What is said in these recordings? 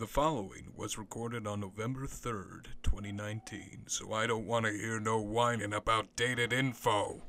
The following was recorded on November 3rd, 2019, so I don't want to hear no whining about dated info.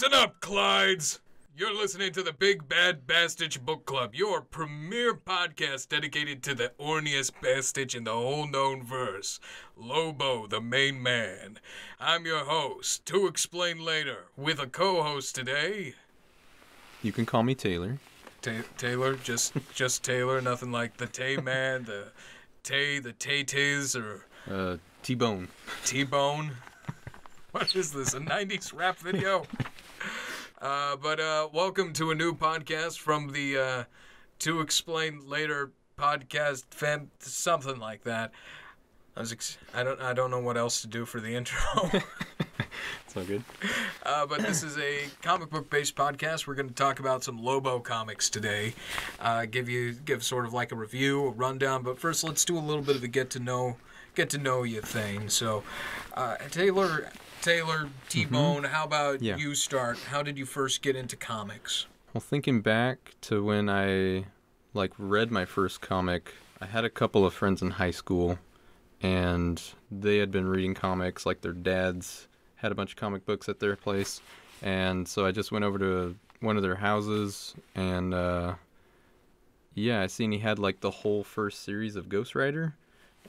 Listen up, Clydes! You're listening to the Big Bad Bastich Book Klub, your premier podcast dedicated to the orniest bastich in the whole known verse, Lobo, the main man. I'm your host, to explain later, with a co-host today, You can call me Taylor. Ta- Taylor, just just Taylor, nothing like the Tay Man, the Tay, the Tay Tays, or Uh, T-Bone. T-Bone. What is this? A 90s rap video? Uh, but uh, welcome to a new podcast from the uh, To Explain Later podcast something like that. I was ex- I don't I don't know what else to do for the intro. It's all good. Uh, but this is a comic book based podcast. We're going to talk about some Lobo comics today. Uh, give you give sort of like a review, a rundown. But first, let's do a little bit of a get to know get to know you thing. So, uh, Taylor Taylor T Bone, how about Yeah. you start? How did you first get into comics? Well, thinking back to when I like read my first comic, I had a couple of friends in high school, and they had been reading comics. Like their dads had a bunch of comic books at their place, and so I just went over to one of their houses, and uh, yeah, I seen he had like the whole first series of Ghost Rider,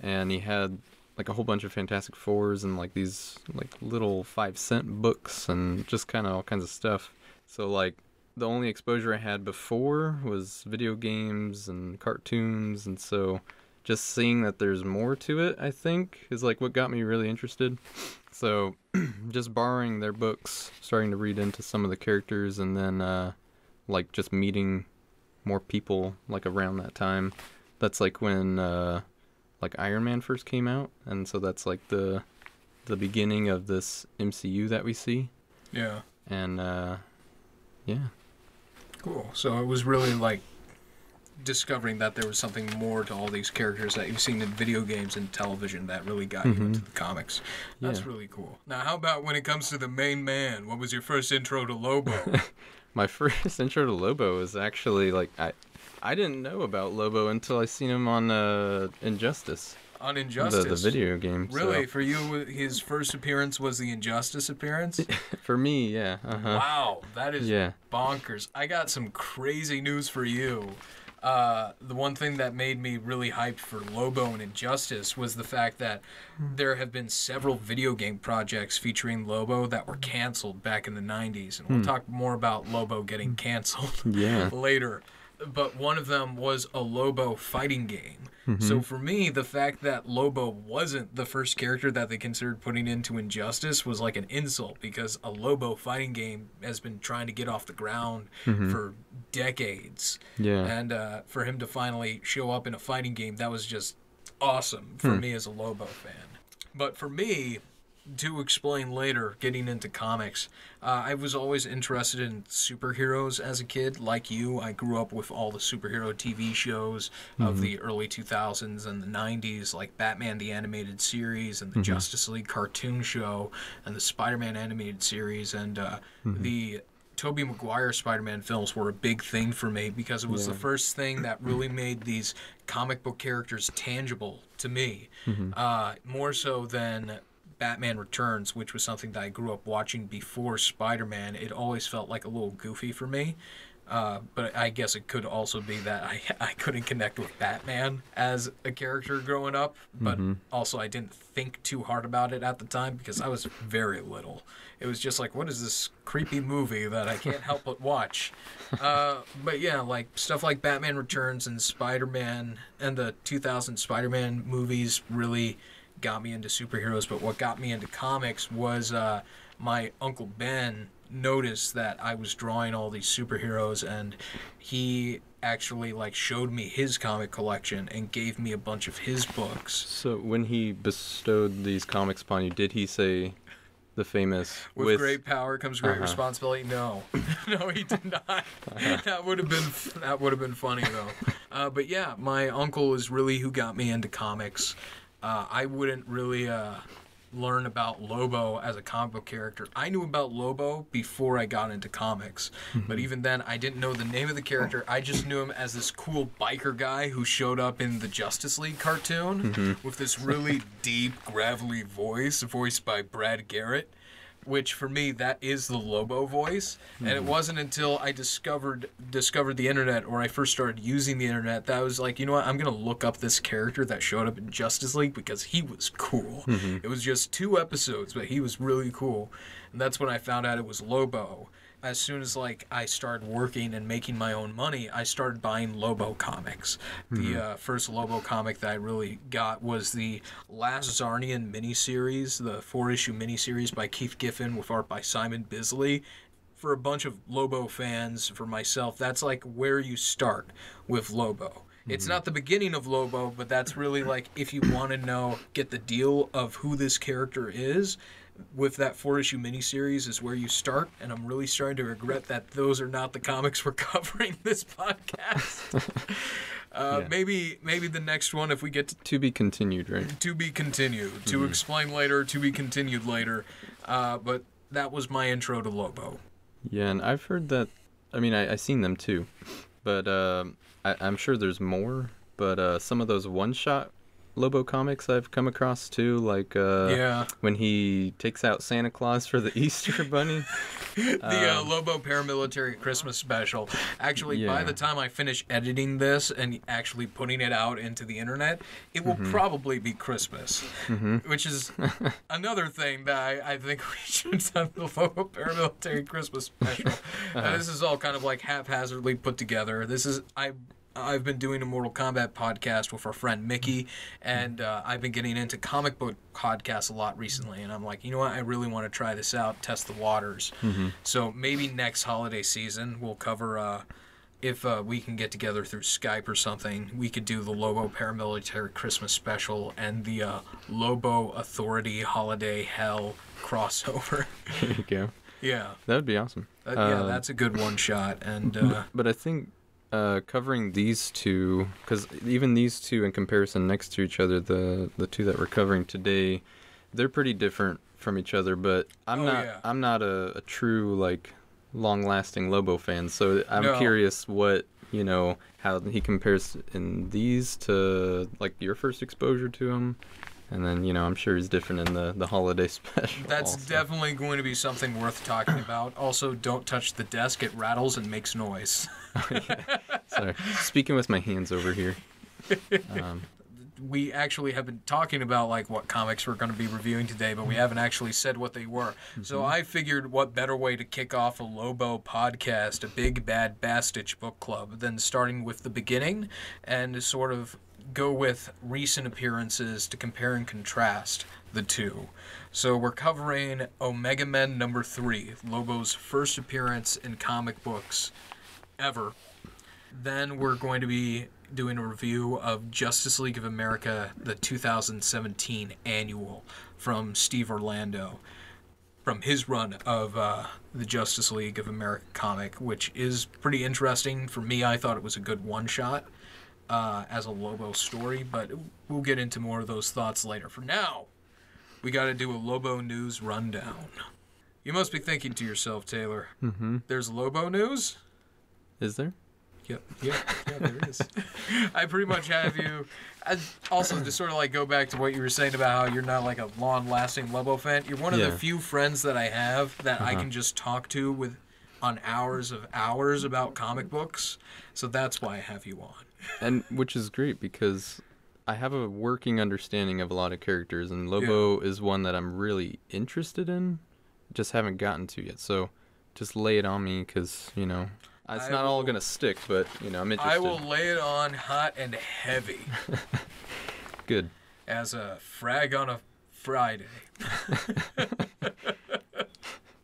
and he had like a whole bunch of Fantastic Fours and like these like little five cent books and just kind of all kinds of stuff. So like the only exposure I had before was video games and cartoons, and so just seeing that there's more to it, I think, is like what got me really interested. So just borrowing their books, starting to read into some of the characters, and then uh, like just meeting more people like around that time. That's like when uh, like Iron Man first came out, and so that's like the the beginning of this MCU that we see, Yeah, and uh, yeah. cool. So it was really like discovering that there was something more to all these characters that you've seen in video games and television that really got you into the comics. That's Yeah. really cool. Now, how about when it comes to the main man? What was your first intro to Lobo? My first intro to Lobo was actually like I I didn't know about Lobo until I seen him on uh, Injustice, On Injustice. the video game. Really, So, for you, his first appearance was the Injustice appearance. for me, yeah. Uh-huh. wow, that is Yeah. bonkers. I got some crazy news for you. Uh, the one thing that made me really hyped for Lobo and Injustice was the fact that there have been several video game projects featuring Lobo that were canceled back in the 90s. And we'll talk more about Lobo getting canceled Yeah. later. But one of them was a Lobo fighting game. Mm-hmm. So for me, the fact that Lobo wasn't the first character that they considered putting into Injustice was like an insult because a Lobo fighting game has been trying to get off the ground mm-hmm. for decades. Yeah. And uh, for him to finally show up in a fighting game, that was just awesome for hmm. me as a Lobo fan. But for me, to explain later, getting into comics, uh, I was always interested in superheroes as a kid. Like you, I grew up with all the superhero TV shows of the early 2000s and the 90s, like Batman the Animated Series and the Justice League cartoon show and the Spider Man animated series and uh, the Tobey Maguire Spider-Man films were a big thing for me because it was the first thing that really made these comic book characters tangible to me, uh, more so than Batman Returns, which was something that I grew up watching before Spider-Man. It always felt like a little goofy for me. Uh, but I guess it could also be that I, I couldn't connect with Batman as a character growing up, but also I didn't think too hard about it at the time because I was very little. It was just like, what is this creepy movie that I can't help but watch? Uh, but yeah, like stuff like Batman Returns and Spider Man and the 2000 Spider Man movies really got me into superheroes. But what got me into comics was uh, my Uncle Ben noticed that I was drawing all these superheroes and he actually like showed me his comic collection and gave me a bunch of his books. So when he bestowed these comics upon you, did he say the famous With, great power comes great Uh-huh. responsibility. No, no, he did not. that would have been that would have been funny though. Uh, but yeah, my uncle is really who got me into comics. Uh, I wouldn't really uh, learn about Lobo as a comic book character. I knew about Lobo before I got into comics, but even then, I didn't know the name of the character. I just knew him as this cool biker guy who showed up in the Justice League cartoon with this really deep, gravelly voice, voiced by Brad Garrett which for me that is the Lobo voice. And it hmm. wasn't until I discovered discovered the internet or I first started using the internet that I was like, you know what, I'm gonna look up this character that showed up in Justice League because he was cool. Mm-hmm. It was just two episodes, but he was really cool. And that's when I found out it was Lobo. As soon as like I started working and making my own money, I started buying Lobo comics. The uh, first Lobo comic that I really got was the Last Czarnian miniseries, the four-issue miniseries by Keith Giffen with art by Simon Bisley. For a bunch of Lobo fans, for myself, that's like where you start with Lobo. It's not the beginning of Lobo, but that's really like if you want to know, get the deal of who this character is, with that four issue miniseries is where you start, and I'm really starting to regret that those are not the comics we're covering this podcast. uh, Yeah. Maybe maybe the next one if we get to, To be continued, right? to be continued, to explain later, to be continued later. Uh, but that was my intro to Lobo. Yeah, and I've heard that. I mean, I I seen them too, but um I, I'm sure there's more. But uh, some of those one-shot Lobo comics I've come across too, like uh, yeah, when he takes out Santa Claus for the Easter Bunny. the uh, um, Lobo paramilitary Christmas special. Actually, by the time I finish editing this and actually putting it out into the internet, it will Mm-hmm. probably be Christmas, which is another thing that I, I think we should have the Lobo paramilitary Christmas special. Uh-huh. Uh, this is all kind of like haphazardly put together. This is I. I've been doing a Mortal Kombat podcast with our friend Mickey, and uh, I've been getting into comic book podcasts a lot recently. And I'm like, you know what? I really want to try this out, test the waters. So maybe next holiday season we'll cover. Uh, if uh, we can get together through Skype or something, we could do the Lobo Paramilitary Christmas special and the uh, Lobo Authority Holiday Hell crossover. there you go. yeah, That would be awesome. Uh, yeah, Uh, that's a good one shot. And uh, But I think uh, covering these two, because even these two in comparison next to each other, the the two that we're covering today, they're pretty different from each other. But I'm Oh, not yeah. I'm not a, a true like long-lasting Lobo fan, so I'm No. curious what you know how he compares in these to like your first exposure to him. And then you know I'm sure he's different in the the holiday special. that's also. definitely going to be something worth talking about. Also, don't touch the desk; it rattles and makes noise. Sorry, speaking with my hands over here. Um, we actually have been talking about like what comics we're going to be reviewing today, but we haven't actually said what they were. So I figured what better way to kick off a Lobo podcast, a big bad Bastich book club, than starting with the beginning and sort of go with recent appearances to compare and contrast the two. So we're covering Omega Men number 3, Lobo's first appearance in comic books ever. Then we're going to be doing a review of Justice League of America, the 2017 annual from Steve Orlando, from his run of uh, the Justice League of America comic, which is pretty interesting. For me, I thought it was a good one shot uh, as a Lobo story, but we'll get into more of those thoughts later. For now, we got to do a Lobo news rundown. You must be thinking to yourself, Taylor, hmm there's Lobo news? Is there? Yep. Yeah. Yeah. There is. I pretty much have you. I, also, to sort of like go back to what you were saying about how you're not like a long-lasting Lobo fan. You're one of Yeah. the few friends that I have that I Uh-huh. can just talk to with on hours of hours about comic books. So that's why I have you on. And which is great because I have a working understanding of a lot of characters, and Lobo is one that I'm really interested in, just haven't gotten to yet. So just lay it on me because you know it's I not all gonna stick, but you know I'm interested. I will lay it on hot and heavy Good. as a frag on a Friday.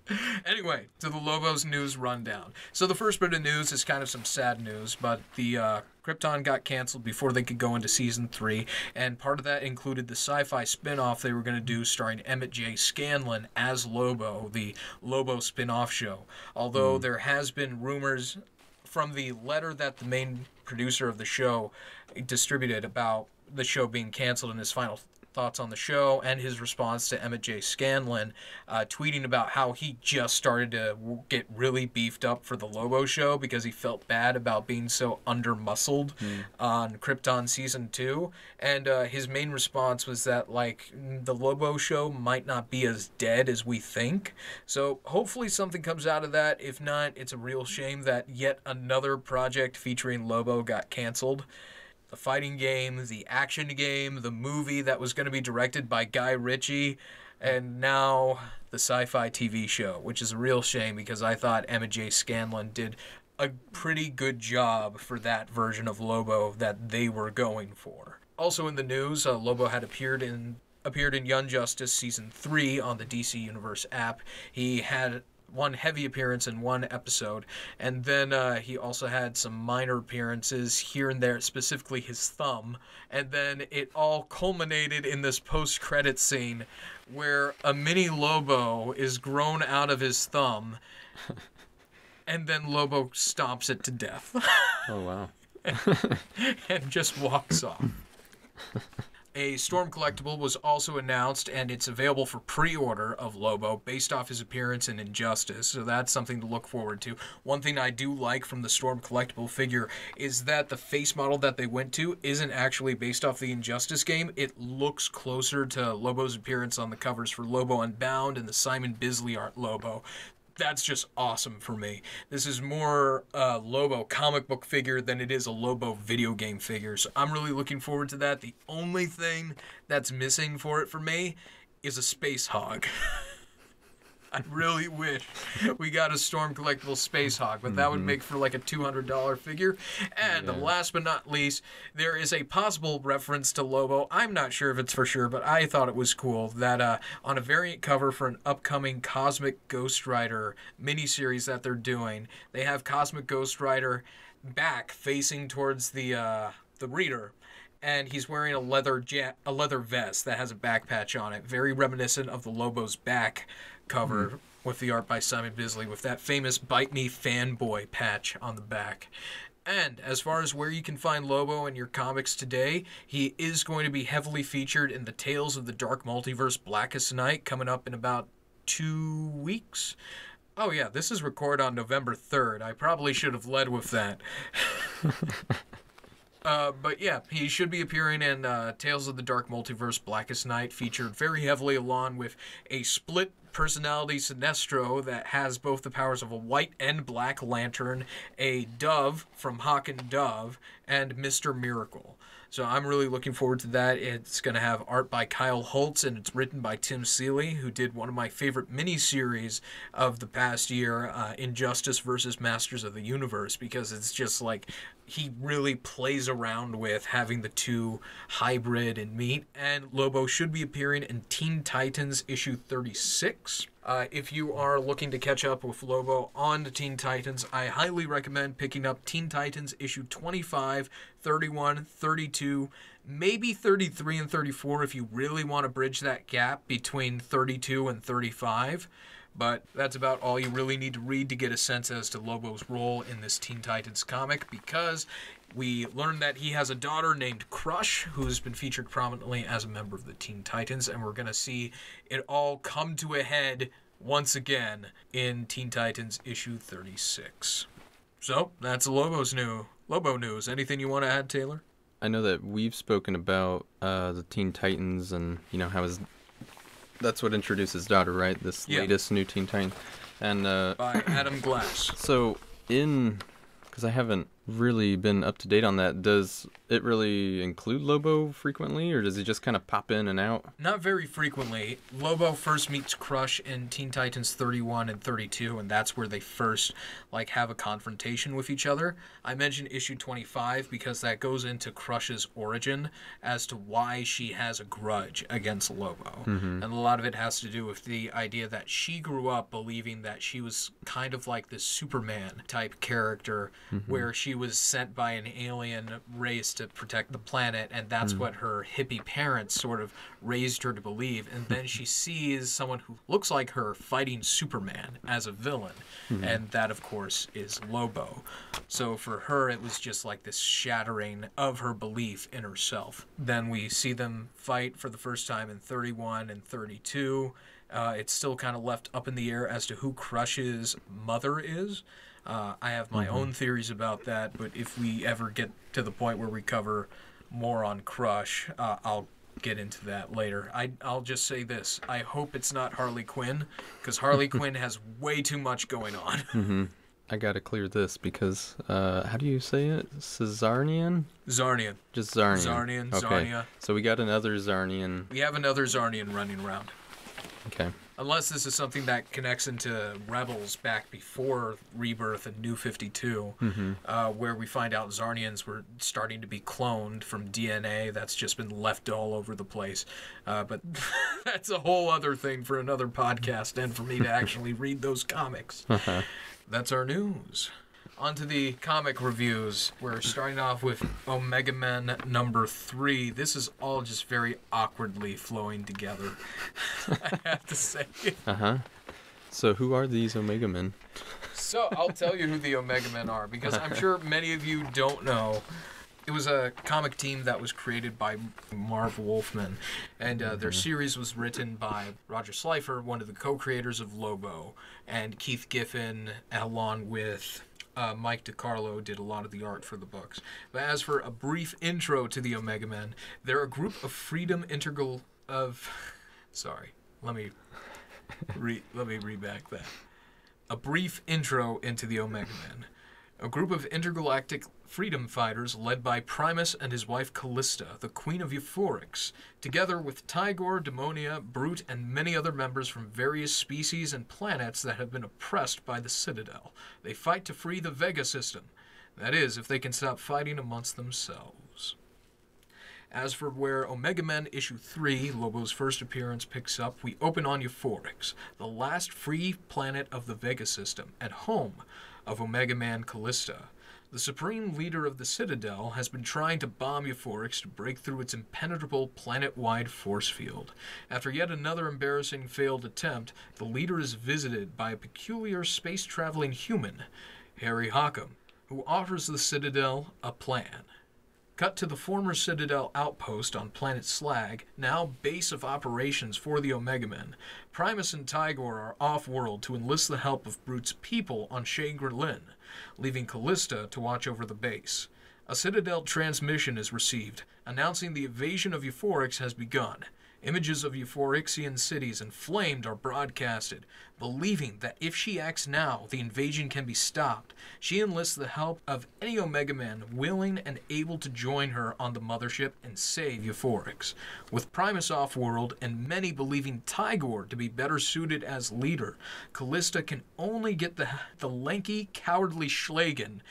anyway, to the Lobos news rundown. So the first bit of news is kind of some sad news, but the uh, Krypton got canceled before they could go into season three, and part of that included the sci-fi spin-off they were going to do starring Emmett J. Scanlan as Lobo, the Lobo spin-off show. Although there has been rumors from the letter that the main producer of the show distributed about the show being canceled and his final thoughts on the show and his response to Emmett J. Scanlan uh, tweeting about how he just started to w- get really beefed up for the Lobo show because he felt bad about being so under muscled on Krypton season two. And uh, his main response was that, like, the Lobo show might not be as dead as we think. So hopefully something comes out of that. If not, it's a real shame that yet another project featuring Lobo got canceled the fighting game, the action game, the movie that was going to be directed by Guy Ritchie, and now the sci fi TV show, which is a real shame because I thought Emmett J. Scanlan did a pretty good job for that version of Lobo that they were going for. Also in the news, uh, Lobo had appeared in appeared in Young Justice season 3 on the DC Universe app. He had one heavy appearance in one episode, and then uh, he also had some minor appearances here and there, specifically his thumb. And then it all culminated in this post credit scene where a mini Lobo is grown out of his thumb, and then Lobo stomps it to death Oh wow. and just walks off. A Storm collectible was also announced, and it's available for pre-order of Lobo based off his appearance in Injustice. So that's something to look forward to. One thing I do like from the Storm collectible figure is that the face model that they went to isn't actually based off the Injustice game. It looks closer to Lobo's appearance on the covers for Lobo Unbound and the Simon Bisley art Lobo that's just awesome for me. This is more uh, Lobo comic book figure than it is a Lobo video game figure. So I'm really looking forward to that. The only thing that's missing for it for me is a space hog. I really wish we got a Storm collectible Space Hog, but that would make for like a $200 figure. And Yeah. last but not least, there is a possible reference to Lobo. I'm not sure if it's for sure, but I thought it was cool that uh, on a variant cover for an upcoming Cosmic Ghost Rider miniseries that they're doing, they have Cosmic Ghost Rider back facing towards the uh, the reader and he's wearing a leather ja- a leather vest that has a back patch on it, very reminiscent of the Lobo's back cover with the art by Simon Bisley with that famous "Bite Me fanboy" patch on the back. And as far as where you can find Lobo in your comics today, he is going to be heavily featured in the Tales of the Dark Multiverse Blackest Night coming up in about two weeks. Oh yeah, this is recorded on November 3rd. I probably should have led with that. Uh, but yeah, he should be appearing in uh, Tales of the Dark Multiverse Blackest Night, featured very heavily along with a split personality Sinestro that has both the powers of a white and black lantern, a dove from Hawk and Dove, and Mr. Miracle. So I'm really looking forward to that. It's going to have art by Kyle Hotz and it's written by Tim Seeley, who did one of my favorite miniseries of the past year, uh, Injustice versus Masters of the Universe, because it's just like he really plays around with having the two hybrid and meet. And Lobo should be appearing in Teen Titans issue 36. Uh, if you are looking to catch up with Lobo on the Teen Titans, I highly recommend picking up Teen Titans issue 25, 31, 32, maybe 33 and 34 if you really want to bridge that gap between 32 and 35. But that's about all you really need to read to get a sense as to Lobo's role in this Teen Titans comic because we learned that he has a daughter named Crush who's been featured prominently as a member of the Teen Titans, and we're going to see it all come to a head once again in Teen Titans issue 36. So that's Lobo's new Lobo news. Anything you want to add, Taylor? I know that we've spoken about uh, the Teen Titans and you know how his that's what introduced his daughter, right? This Yeah. latest new Teen Titan. And uh, by Adam Glass. so in, because I haven't really been up to date on that, does it really include Lobo frequently, or does he just kind of pop in and out? Not very frequently. Lobo first meets Crush in Teen Titans 31 and 32, and that's where they first like have a confrontation with each other. I mentioned issue 25 because that goes into Crush's origin as to why she has a grudge against Lobo, mm-hmm. and a lot of it has to do with the idea that she grew up believing that she was kind of like this Superman type character, mm-hmm. where she was sent by an alien race to protect the planet, and that's what her hippie parents sort of raised her to believe. And then she sees someone who looks like her fighting Superman as a villain, and that, of course, is Lobo. So for her, it was just like this shattering of her belief in herself. Then we see them fight for the first time in 31 and 32. Uh, it's still kind of left up in the air as to who Crush's mother is. Uh, I have my own theories about that, but if we ever get to the point where we cover more on Crush, uh, I'll get into that later. I, I'll just say this I hope it's not Harley Quinn, because Harley Quinn has way too much going on. I gotta clear this because uh, how do you say it? Cesarnian? Czarnian. Just Czarnian. Czarnian, Okay. Czarnia. So we got another Czarnian. We have another Czarnian running around. Okay. Unless this is something that connects into Rebels back before Rebirth and New 52, uh, where we find out Czarnians were starting to be cloned from DNA that's just been left all over the place. Uh, but that's a whole other thing for another podcast and for me to actually read those comics. That's our news. On to the comic reviews. We're starting off with Omega Men number three. This is all just very awkwardly flowing together. I have to say. Uh huh. So who are these Omega Men? So I'll tell you who the Omega Men are because I'm sure many of you don't know. It was a comic team that was created by Marv Wolfman, and uh, their series was written by Roger Slifer, one of the co-creators of Lobo, and Keith Giffen, along with uh, Mike DeCarlo, did a lot of the art for the books. But as for a brief intro to the Omega Men, they're a group of freedom integral of. Sorry, let me re- let me read back that a brief intro into the Omega Men. A group of intergalactic freedom fighters led by Primus and his wife Callista, the Queen of Euphorix, together with Tigorr, Demonia, Broot, and many other members from various species and planets that have been oppressed by the Citadel. They fight to free the Vega system. That is, if they can stop fighting amongst themselves. As for where Omega Men issue 3, Lobo's first appearance, picks up, we open on Euphorix, the last free planet of the Vega system, and home of Omega Man Callista. The supreme leader of the Citadel has been trying to bomb Euphorix to break through its impenetrable planet wide force field. After yet another embarrassing failed attempt, the leader is visited by a peculiar space traveling human, Harry Hokum, who offers the Citadel a plan. Cut to the former Citadel outpost on planet Slag, now base of operations for the Omega Men. Primus and Tigorr are off world to enlist the help of Broot's people on Shangri-Lin, leaving Callista to watch over the base. A Citadel transmission is received, announcing the invasion of Euphorix has begun. Images of Euphorixian cities inflamed are broadcasted, believing that if she acts now, the invasion can be stopped. She enlists the help of any Omega Man willing and able to join her on the mothership and save Euphorix. With Primus off world and many believing Tigorr to be better suited as leader, Callista can only get the, the lanky, cowardly Schlagen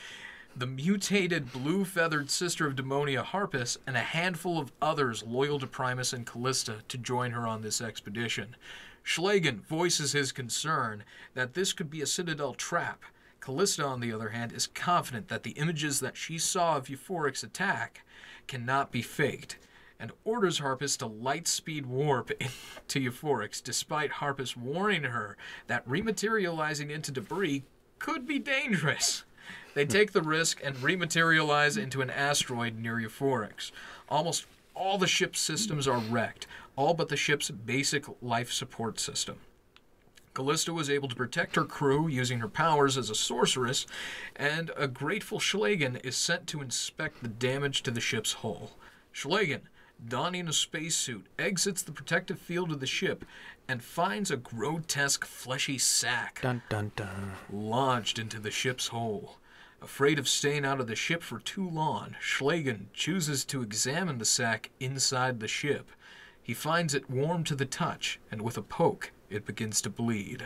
the mutated blue feathered sister of Demonia Harpis, and a handful of others loyal to Primus and Callista to join her on this expedition. Schlagen voices his concern that this could be a Citadel trap. Callista, on the other hand, is confident that the images that she saw of Euphorix's attack cannot be faked, and orders Harpis to light speed warp into Euphorix, despite Harpis warning her that rematerializing into debris could be dangerous. They take the risk and rematerialize into an asteroid near Euphorix. Almost all the ship's systems are wrecked, all but the ship's basic life support system. Callista was able to protect her crew using her powers as a sorceress, and a grateful Schlagen is sent to inspect the damage to the ship's hull. Schlagen, donning a spacesuit, exits the protective field of the ship and finds a grotesque fleshy sack Dun dun dun. lodged into the ship's hull. Afraid of staying out of the ship for too long, Schlagen chooses to examine the sack inside the ship. He finds it warm to the touch, and with a poke, it begins to bleed,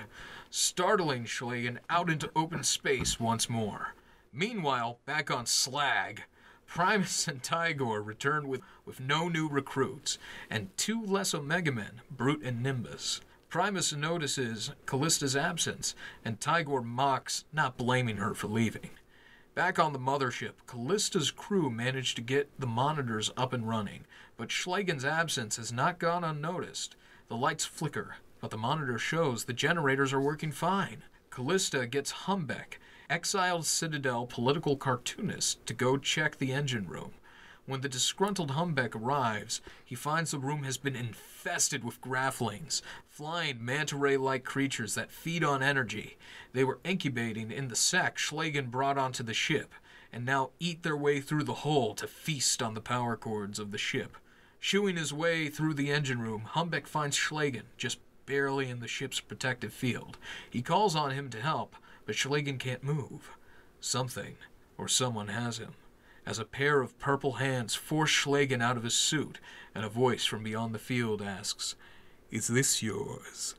startling Schlagen out into open space once more. Meanwhile, back on Slag, Primus and Tigorr return with, with no new recruits, and two less Omega Men, Broot and Nimbus. Primus notices Callista's absence, and Tigorr mocks, not blaming her for leaving. Back on the mothership, Callista's crew managed to get the monitors up and running, but Schlagen's absence has not gone unnoticed. The lights flicker, but the monitor shows the generators are working fine. Callista gets Humbeck, exiled Citadel political cartoonist, to go check the engine room. When the disgruntled Humbeck arrives, he finds the room has been infested with graflings, flying manta ray like creatures that feed on energy. They were incubating in the sack Schlagen brought onto the ship, and now eat their way through the hull to feast on the power cords of the ship. Shooing his way through the engine room, Humbeck finds Schlagen, just barely in the ship's protective field. He calls on him to help, but can't move. Something, or someone has him as a pair of purple hands force Schlagen out of his suit, and a voice from beyond the field asks, Is this yours?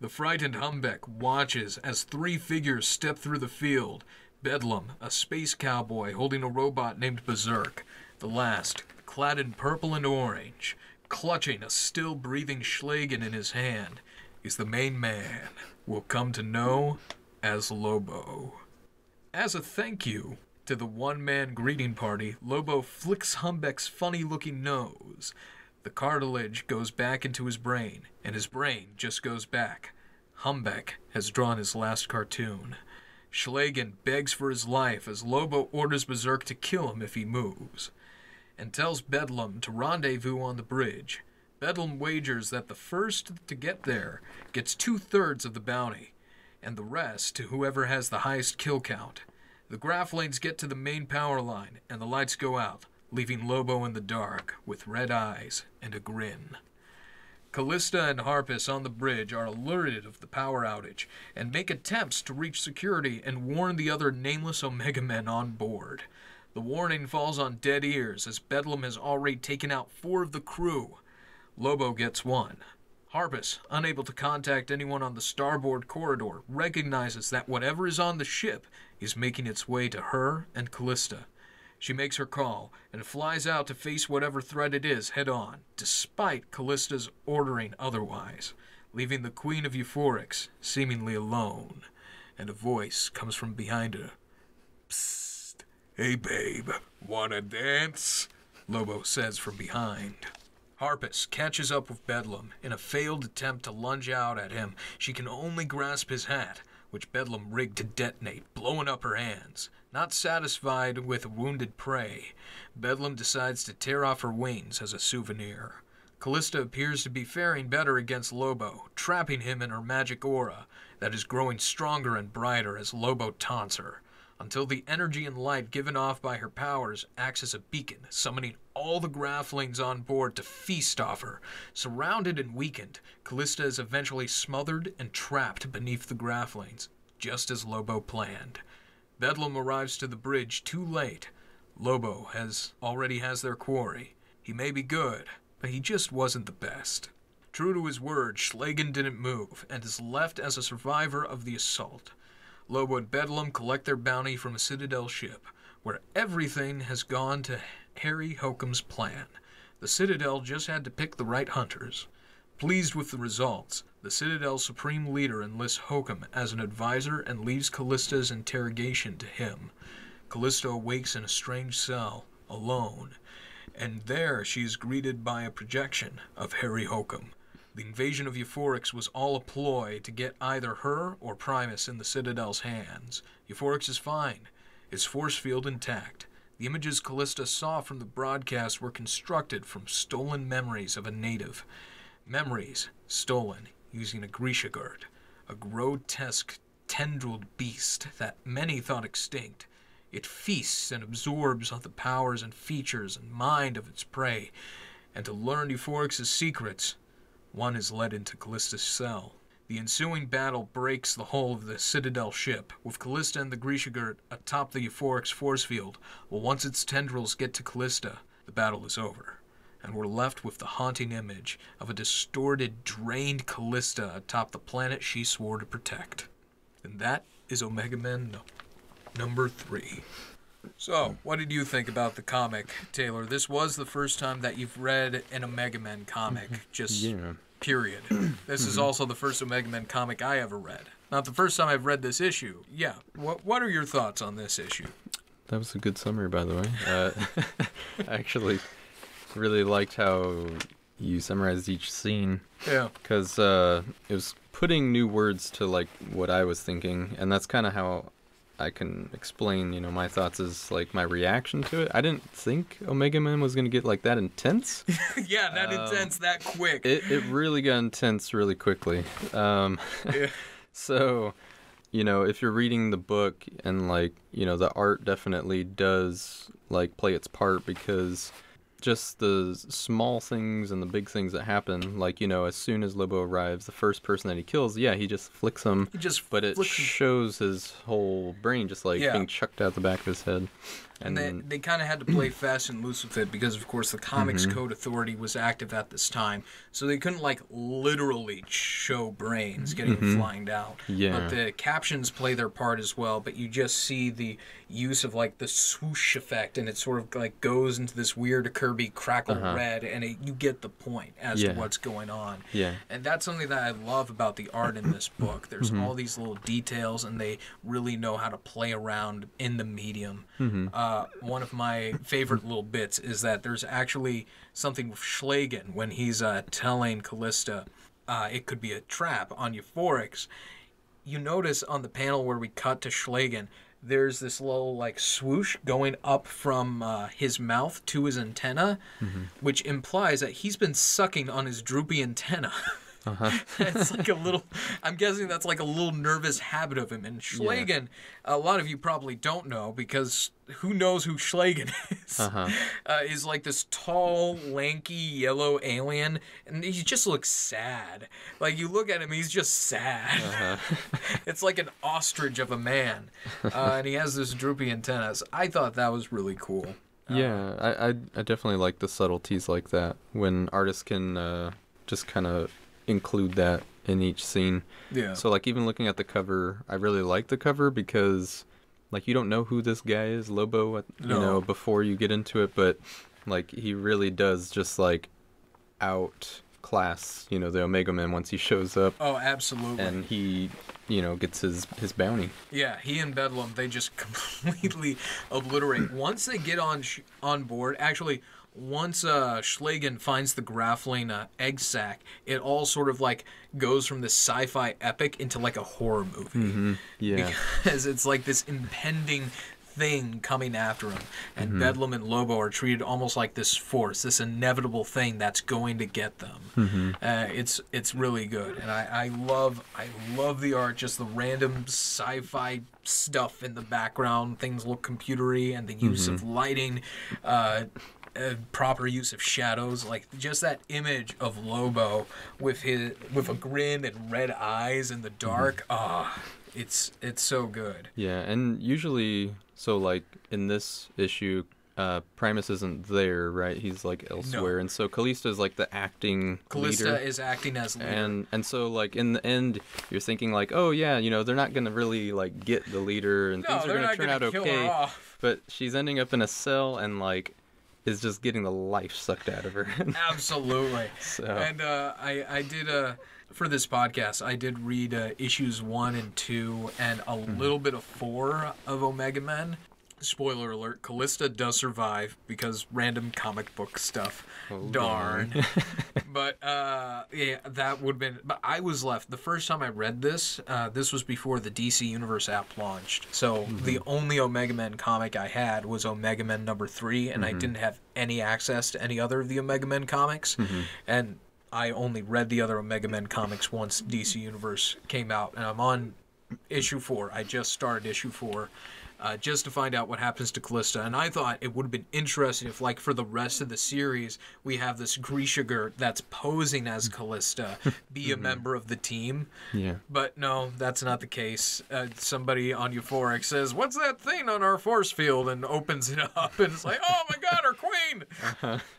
The frightened Humbeck watches as three figures step through the field Bedlam, a space cowboy holding a robot named Berserk, the last, clad in purple and orange, clutching a still breathing Schlagen in his hand, is the main man we'll come to know as Lobo. As a thank you to the one man greeting party, Lobo flicks Humbeck's funny looking nose. The cartilage goes back into his brain, and his brain just goes back. Humbeck has drawn his last cartoon. Schlagen begs for his life as Lobo orders Berserk to kill him if he moves, and tells Bedlam to rendezvous on the bridge. Bedlam wagers that the first to get there gets two thirds of the bounty, and the rest to whoever has the highest kill count. The Graflings get to the main power line, and the lights go out, leaving Lobo in the dark with red eyes and a grin. Callista and Harpis on the bridge are alerted of the power outage and make attempts to reach security and warn the other nameless Omega Men on board. The warning falls on dead ears as Bedlam has already taken out four of the crew. Lobo gets one. Harpis, unable to contact anyone on the starboard corridor, recognizes that whatever is on the ship is making its way to her and Callista. She makes her call and flies out to face whatever threat it is head on, despite Callista's ordering otherwise, leaving the Queen of Euphorix seemingly alone. And a voice comes from behind her. Psst. Hey, babe. Wanna dance? Lobo says from behind. Harpis catches up with Bedlam. In a failed attempt to lunge out at him, she can only grasp his hat, which Bedlam rigged to detonate, blowing up her hands. Not satisfied with wounded prey, Bedlam decides to tear off her wings as a souvenir. Callista appears to be faring better against Lobo, trapping him in her magic aura that is growing stronger and brighter as Lobo taunts her, until the energy and light given off by her powers acts as a beacon, summoning all the Graflings on board to feast off her. Surrounded and weakened, Callista is eventually smothered and trapped beneath the Graflings, just as Lobo planned. Bedlam arrives to the bridge too late. Lobo has already has their quarry. He may be good, but he just wasn't the best. True to his word, Schlagen didn't move and is left as a survivor of the assault. Lobo and Bedlam collect their bounty from a Citadel ship, where everything has gone to Harry Hokum's plan. The Citadel just had to pick the right hunters. Pleased with the results, the Citadel's supreme leader enlists Hokum as an advisor and leaves Callista's interrogation to him. Callista awakes in a strange cell, alone, and there she is greeted by a projection of Harry Hokum. The invasion of Euphorix was all a ploy to get either her or Primus in the Citadel's hands. Euphorix is fine, its force field intact. The images Callista saw from the broadcast were constructed from stolen memories of a native. Memories stolen using a Grishagurt, a grotesque tendrilled beast that many thought extinct. It feasts and absorbs the powers and features and mind of its prey, and to learn Euphorix's secrets, one is led into Callista's cell. The ensuing battle breaks the hull of the Citadel ship, with Callista and the Grishigurt atop the Euphorix force field. Well, once its tendrils get to Callista, the battle is over, and we're left with the haunting image of a distorted, drained Callista atop the planet she swore to protect. And that is Omega Men no- number three. So, what did you think about the comic, Taylor? This was the first time that you've read an Omega Men comic, just Yeah. period. This is also the first Omega Men comic I ever read. Not the first time I've read this issue. Yeah. What What are your thoughts on this issue? That was a good summary, by the way. Uh, I actually really liked how you summarized each scene Yeah. because uh, it was putting new words to like what I was thinking, and that's kind of how I can explain, you know, my thoughts is like my reaction to it. I didn't think Omega Man was gonna get like that intense. yeah, that Um, intense, that quick. it it really got intense really quickly. Um, yeah. So, you know, if you're reading the book and like, you know, the art definitely does like play its part because just the small things and the big things that happen, like, you know, as soon as Lobo arrives, the first person that he kills, yeah, he just flicks him, He just but it flicks him. shows his whole brain just like Yeah. being chucked out the back of his head. And And, they, they kind of had to play fast and loose with it because, of course, the Comics Mm-hmm. Code Authority was active at this time. So they couldn't, like, literally show brains getting flying down. Mm-hmm. Yeah. But the captions play their part as well. But you just see the use of, like, the swoosh effect. And it sort of, like, goes into this weird Kirby crackle red. And it, you get the point as Uh-huh. Yeah. to what's going on. yeah. And that's something that I love about the art in this book. There's Mm-hmm. all these little details, and they really know how to play around in the medium. Mm-hmm. Uh, one of my favorite little bits is that there's actually something with Schlagen when he's uh, telling Callista uh, it could be a trap on Euphorix. You notice on the panel where we cut to Schlagen, there's this little like swoosh going up from uh, his mouth to his antenna, which implies that he's been sucking on his droopy antenna. it's like a little. I'm guessing that's like a little nervous habit of him. And Schlagen, a lot of you probably don't know because who knows who Schlagen is? Uh-huh. Uh, is like this tall, lanky, yellow alien, and he just looks sad. Like you look at him, he's just sad. Uh-huh. it's like an ostrich of a man, uh, and he has this droopy antennas. I thought that was really cool. Yeah, I, I I definitely like the subtleties like that when artists can uh, just kind of include that in each scene. Yeah. So like even looking at the cover, I really like the cover because like you don't know who this guy is, Lobo, at- you No. know, before you get into it, but like he really does just like outclass, you know, the Omega Man once he shows up oh, absolutely. and he, you know, gets his his bounty. Yeah, he and Bedlam they just completely obliterate. Once they get on sh- on board, actually, once uh, Schlagen finds the Grafling uh, egg sack, it all sort of like goes from this sci-fi epic into like a horror movie Yeah. because it's like this impending thing coming after him, and Bedlam and Lobo are treated almost like this force, this inevitable thing that's going to get them. Uh, it's it's really good, and I, I love I love the art, just the random sci-fi stuff in the background. Things look computery, and the use of lighting. Uh, uh, proper use of shadows, like just that image of Lobo with his with a grin and red eyes in the dark. Ah, it's it's so good. Yeah, and usually, so like in this issue, uh, Primus isn't there, right? He's like elsewhere, and so Callista is like the acting Callista leader. is acting as leader. and and so like in the end, you're thinking like, oh yeah, you know, they're not gonna really like get the leader, and no, things are gonna not turn gonna out kill okay. her off. But she's ending up in a cell and like is just getting the life sucked out of her. Absolutely. So- And uh, I I did uh, for this podcast I did read uh, issues one and two and a Mm-hmm. little bit of four of Omega Men. Spoiler alert: Callista does survive because random comic book stuff. Oh, Darn. but uh, yeah, that would have been. But I was left the first time I read this. Uh, this was before the DC Universe app launched, so Mm-hmm. the only Omega Men comic I had was Omega Men number three, and Mm-hmm. I didn't have any access to any other of the Omega Men comics. Mm-hmm. And I only read the other Omega Men comics once DC Universe came out, and I'm on issue four. I just started issue four. Uh, just to find out what happens to Callista. And I thought it would have been interesting if, like, for the rest of the series, we have this Grisha girl that's posing as Callista be a member of the team. Yeah. But no, that's not the case. Uh, somebody on Euphorix says, "What's that thing on our force field?" and opens it up, and it's like, "Oh my God, our queen!"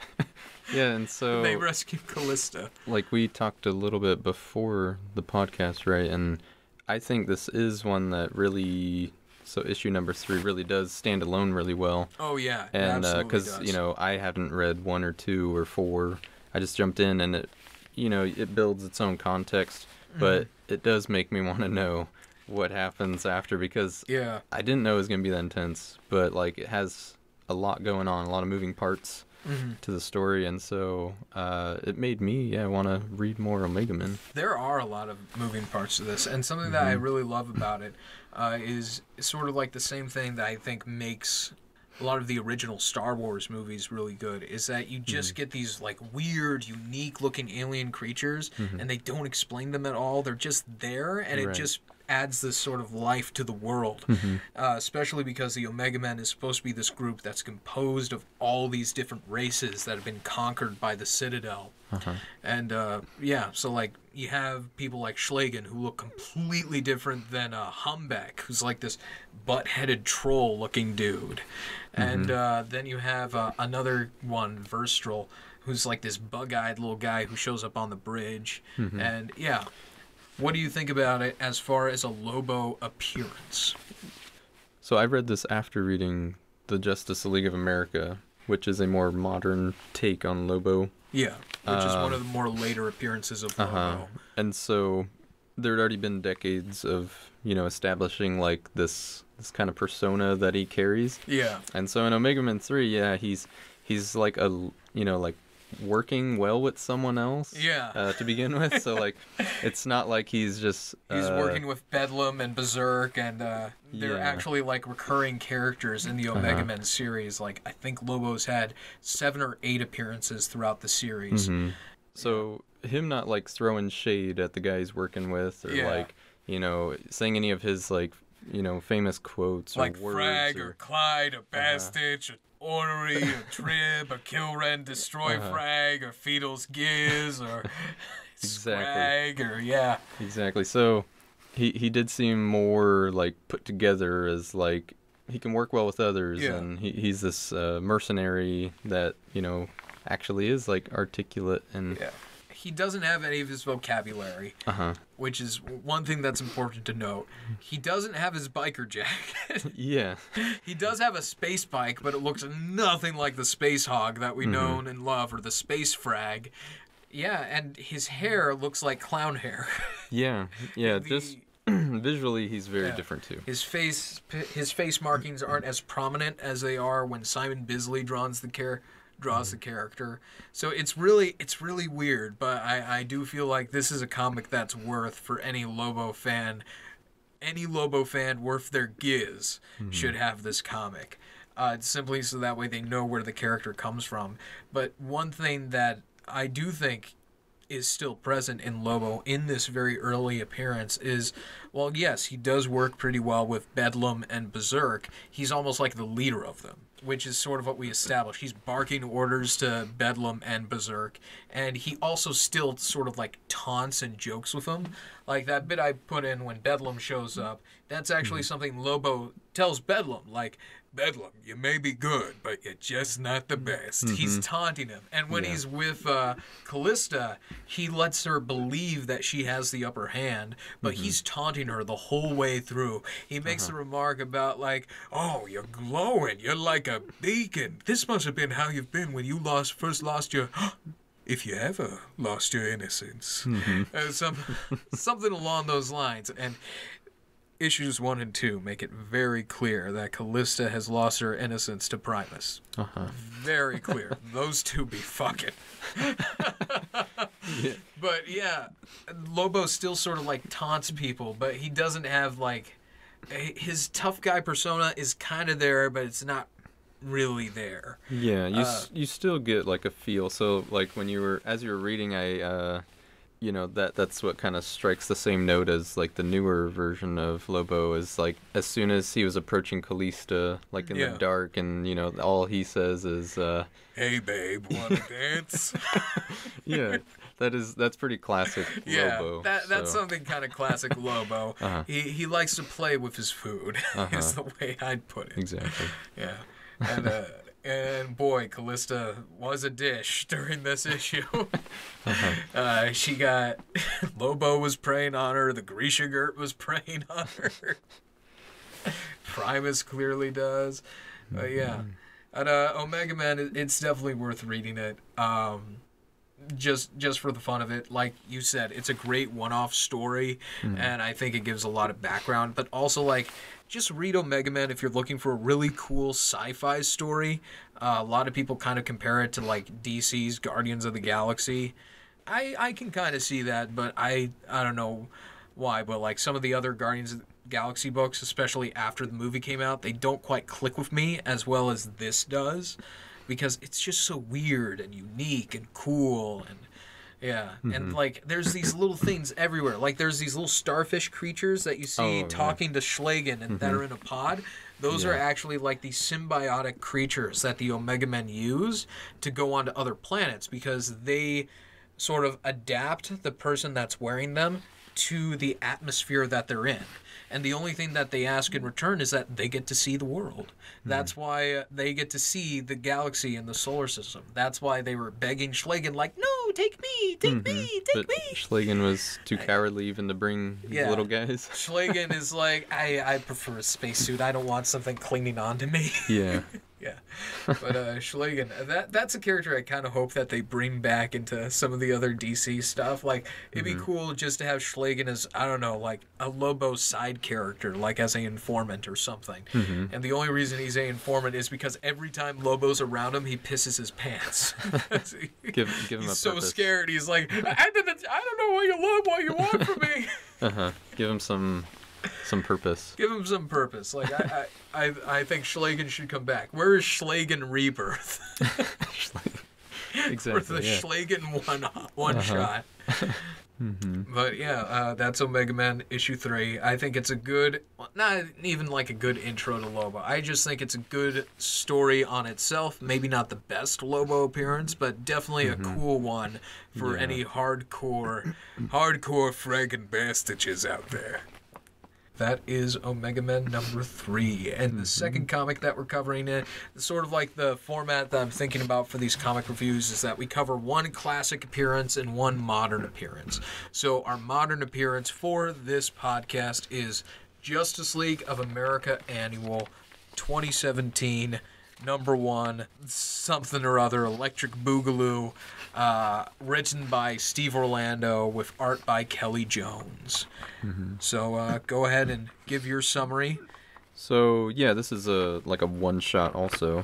Yeah, and so they rescue Callista. like we talked a little bit before the podcast, right? And I think this is one that really so issue number three really does stand alone really well. Oh yeah, and because does. you know I hadn't read one or two or four, I just jumped in and it, you know, it builds its own context, but Mm-hmm. it does make me want to know what happens after because yeah, I didn't know it was gonna be that intense, but like it has a lot going on, a lot of moving parts Mhm. to the story, and so uh, it made me yeah want to read more Omega Men. there are a lot of moving parts to this, and something that I Mm-hmm. really love about it uh, is sort of like the same thing that I think makes a lot of the original Star Wars movies really good is that you just Mm-hmm. get these like weird, unique looking alien creatures, and they don't explain them at all. They're just there, and it Mm-hmm. Just adds this sort of life to the world. Mm-hmm. Uh, especially because the Omega Men is supposed to be this group that's composed of all these different races that have been conquered by the Citadel. Uh-huh. And uh, yeah, so like you have people like Schlagen who look completely different than uh, Humbeck, who's like this butt-headed troll-looking dude, and uh, then you have uh, another one, Verstral, who's like this bug-eyed little guy who shows up on the bridge, and yeah. What do you think about it as far as a Lobo appearance? So I read this after reading the Justice League of America, which is a more modern take on Lobo. Yeah, which is one of the more later appearances of Lobo. Uh-huh. And so there had already been decades of, you know, establishing like this this kind of persona that he carries. Yeah, And so in Omega Man 3, yeah, he's he's like a, you know, like working well with someone else. Yeah. Uh, to begin with, so like it's not like he's just He's uh, working with Bedlam and Berserk, and uh, they're Yeah. actually like recurring characters in the Omega Uh-huh. Men series. Like I think Lobo's had seven or eight appearances throughout the series. Mhm. So him not like throwing shade at the guy he's working with, or Yeah. like you know saying any of his like you know famous quotes Like or words. Frag or, Uh-huh. or Clyde or Bastich or Ornery or Trib or Kilren Destroy Uh-huh. Frag or Fetal's Giz or Exactly. Scrag or yeah. exactly. So he he did seem more like put together as like he can work well with others, Yeah. and he, he's this uh, mercenary that you know actually is like articulate and Yeah. He doesn't have any of his vocabulary. uh huh which is one thing that's important to note. He doesn't have his biker jacket. yeah he does have a space bike, but it looks nothing like the space hog that we know and love, or the space frag. Yeah, and his hair looks like clown hair. yeah yeah The- just visually he's very Yeah. different too. His face, his face markings aren't as prominent as they are when Simon Bisley draws the char- draws the character. So it's really, it's really weird. But I, I do feel like this is a comic that's worth for any Lobo fan. Any Lobo fan worth their giz should have this comic. Uh, simply so that way they know where the character comes from. But one thing that I do think is still present in Lobo in this very early appearance is, well, yes, he does work pretty well with Bedlam and Berserk. He's almost like the leader of them, which is sort of what we established. He's barking orders to Bedlam and Berserk, and he also still sort of like taunts and jokes with them. Like that bit I put in when Bedlam shows up, that's actually mm-hmm. something Lobo tells Bedlam, like, Bedlam, you may be good, but you're just not the best. He's taunting him. And when Yeah. he's with uh, Callista, he lets her believe that she has the upper hand, but he's taunting her the whole way through. He makes a remark about, like, oh, you're glowing. You're like a beacon. This must have been how you've been when you lost first lost your. If you ever lost your innocence, uh, some something along those lines, and issues one and two make it very clear that Callista has lost her innocence to Primus. Uh huh. Very clear. Those two be fucking. Yeah. But yeah, Lobo still sort of like taunts people, but he doesn't have like his tough guy persona is kind of there, but it's not really there. Yeah, you Uh, s- you still get like a feel. So like when you were as you were reading, I uh, you know that that's what kind of strikes the same note as like the newer version of Lobo is like as soon as he was approaching Callista like in Yeah. the dark and you know all he says is uh Hey, babe, wanna dance? yeah that is that's pretty classic yeah, Lobo that that's so- something kind of classic Lobo. Uh-huh. He he likes to play with his food. Uh-huh. Is the way I'd put it. exactly Yeah, and uh, and boy, Callista was a dish during this issue. Uh-huh. uh, she got Lobo was preying on her. The Grisha Gurt was preying on her. Primus clearly does. But yeah, and uh, Omega Man, it's definitely worth reading it. Um, just just for the fun of it, like you said, it's a great one-off story, and I think it gives a lot of background. But also, like, just read Omega Man if you're looking for a really cool sci-fi story. Uh, a lot of people kind of compare it to like DC's Guardians of the Galaxy. I I can kind of see that, but I I don't know why. But like some of the other Guardians of the Galaxy books, especially after the movie came out, they don't quite click with me as well as this does, because it's just so weird and unique and cool and. Yeah, and mm-hmm. like there's these little things everywhere. Like there's these little starfish creatures that you see Oh, yeah. talking to Schlagen and that mm-hmm. are in a pod. Those are actually like these symbiotic creatures that the Omega Men use to go onto other planets because they sort of adapt the person that's wearing them to the atmosphere that they're in. And the only thing that they ask in return is that they get to see the world. That's why uh, they get to see the galaxy and the solar system. That's why they were begging Schlagen, like, no, take me, take me, take but me. Schlagen was too cowardly even to bring Yeah. little guys Schlagen is like, I, I prefer a spacesuit. I don't want something clinging on to me. yeah yeah. But uh, Schlagen, that that's a character I kind of hope that they bring back into some of the other DC stuff. Like, it'd be cool just to have Schlagen as, I don't know, like a Lobo side character, like as an informant or something. And the only reason he's an informant is because every time Lobo's around him, he pisses his pants. give him give him he's a so purpose. scared. He's like, I, I don't know what you love, what you want from me. uh-huh give him some some purpose Give him some purpose. Like I, I, I, I think Schlagen should come back. Where is Schlagen Rebirth? For exactly the yeah. Schlagen one one uh-huh. shot. Mm-hmm. But yeah, uh, that's Omega Man issue three. I think it's a good, not even like a good intro to Lobo. I just think it's a good story on itself. Maybe not the best Lobo appearance, but definitely a mm-hmm. cool one for Yeah. any hardcore, hardcore Franken bastages out there. That is Omega Man number three. And the mm-hmm. second comic that we're covering it, sort of like the format that I'm thinking about for these comic reviews is that we cover one classic appearance and one modern appearance. So our modern appearance for this podcast is Justice League of America Annual 2017 number one something or other electric boogaloo uh, written by steve orlando with art by kelley jones so uh, go ahead and give your summary So yeah, this is a like a one shot also.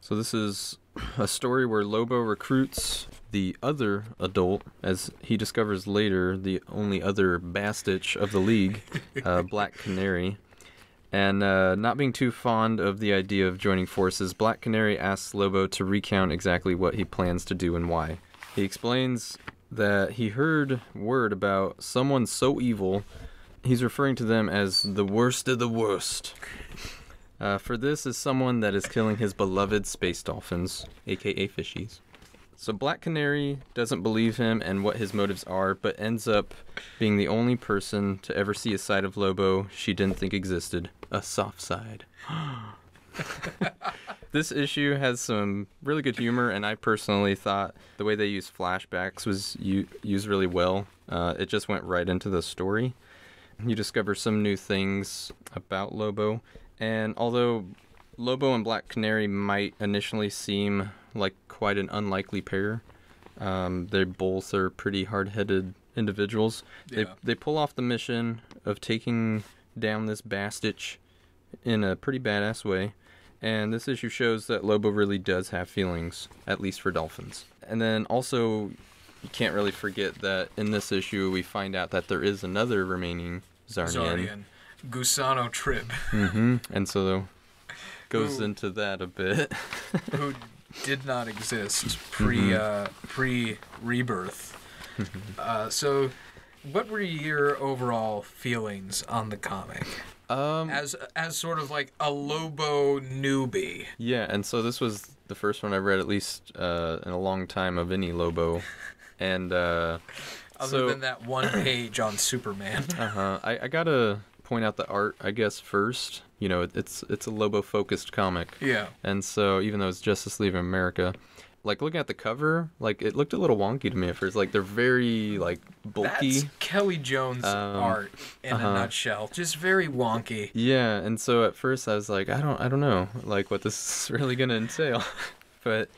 So this is a story where Lobo recruits the other adult, as he discovers later the only other bastich of the league, uh, Black Canary. And uh, not being too fond of the idea of joining forces, Black Canary asks Lobo to recount exactly what he plans to do and why. He explains that he heard word about someone so evil he's referring to them as the worst of the worst. Uh, for this is someone that is killing his beloved space dolphins, aka fishies. So Black Canary doesn't believe him and what his motives are, but ends up being the only person to ever see a side of Lobo she didn't think existed a soft side. this issue has some really good humor, and I personally thought the way they used flashbacks was u- used really well. Uh, it just went right into the story. You discover some new things about Lobo, and although Lobo and Black Canary might initially seem like quite an unlikely pair, um, they both are pretty hard-headed individuals. They they pull off the mission of taking down this bastich in a pretty badass way. And this issue shows that Lobo really does have feelings, at least for dolphins. And then also, you can't really forget that in this issue we find out that there is another remaining Czarnian. Zardian. Gusano Tribb, hmm And so goes Ooh. into that a bit. who did not exist pre uh, pre rebirth. uh, so, what were your overall feelings on the comic Um, as as sort of like a Lobo newbie? yeah, and so this was the first one I've read at least uh, in a long time of any Lobo, and uh, Other so than that one page on Superman. uh-huh, I, I gotta point out the art, I guess first. You know, it, it's it's a Lobo focused comic, yeah. and so even though it's Justice League of America. Like looking at the cover, like it looked a little wonky to me at first. Like they're very like bulky. That's Kelley Jones Um, art in uh-huh. a nutshell. Just very wonky. Yeah, and so at first I was like, I don't, I don't know, like what this is really gonna entail. but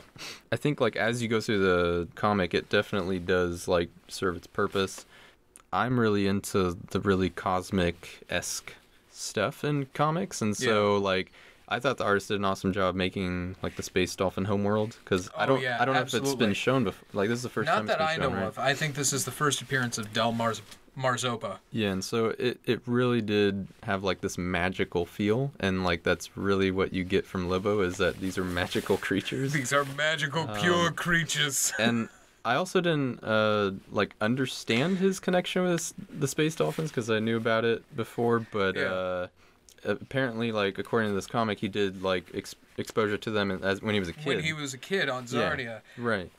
I think like as you go through the comic, it definitely does like serve its purpose. I'm really into the really cosmic esque stuff in comics, and so like I thought the artist did an awesome job making like the space dolphin homeworld because I Oh, don't, yeah, I don't know if it's been shown before. Like this is the first Not time it's that I know right? of. I think this is the first appearance of Del Marz- Marzopa. Yeah, and so it, it really did have like this magical feel, and like that's really what you get from Lobo is that these are magical creatures. These are magical, pure creatures. and I also didn't uh like understand his connection with the space dolphins because I knew about it before, but Yeah. uh, apparently, like according to this comic, he did like ex- exposure to them as when he was a kid. When he was a kid on Yeah. Czarnia, right.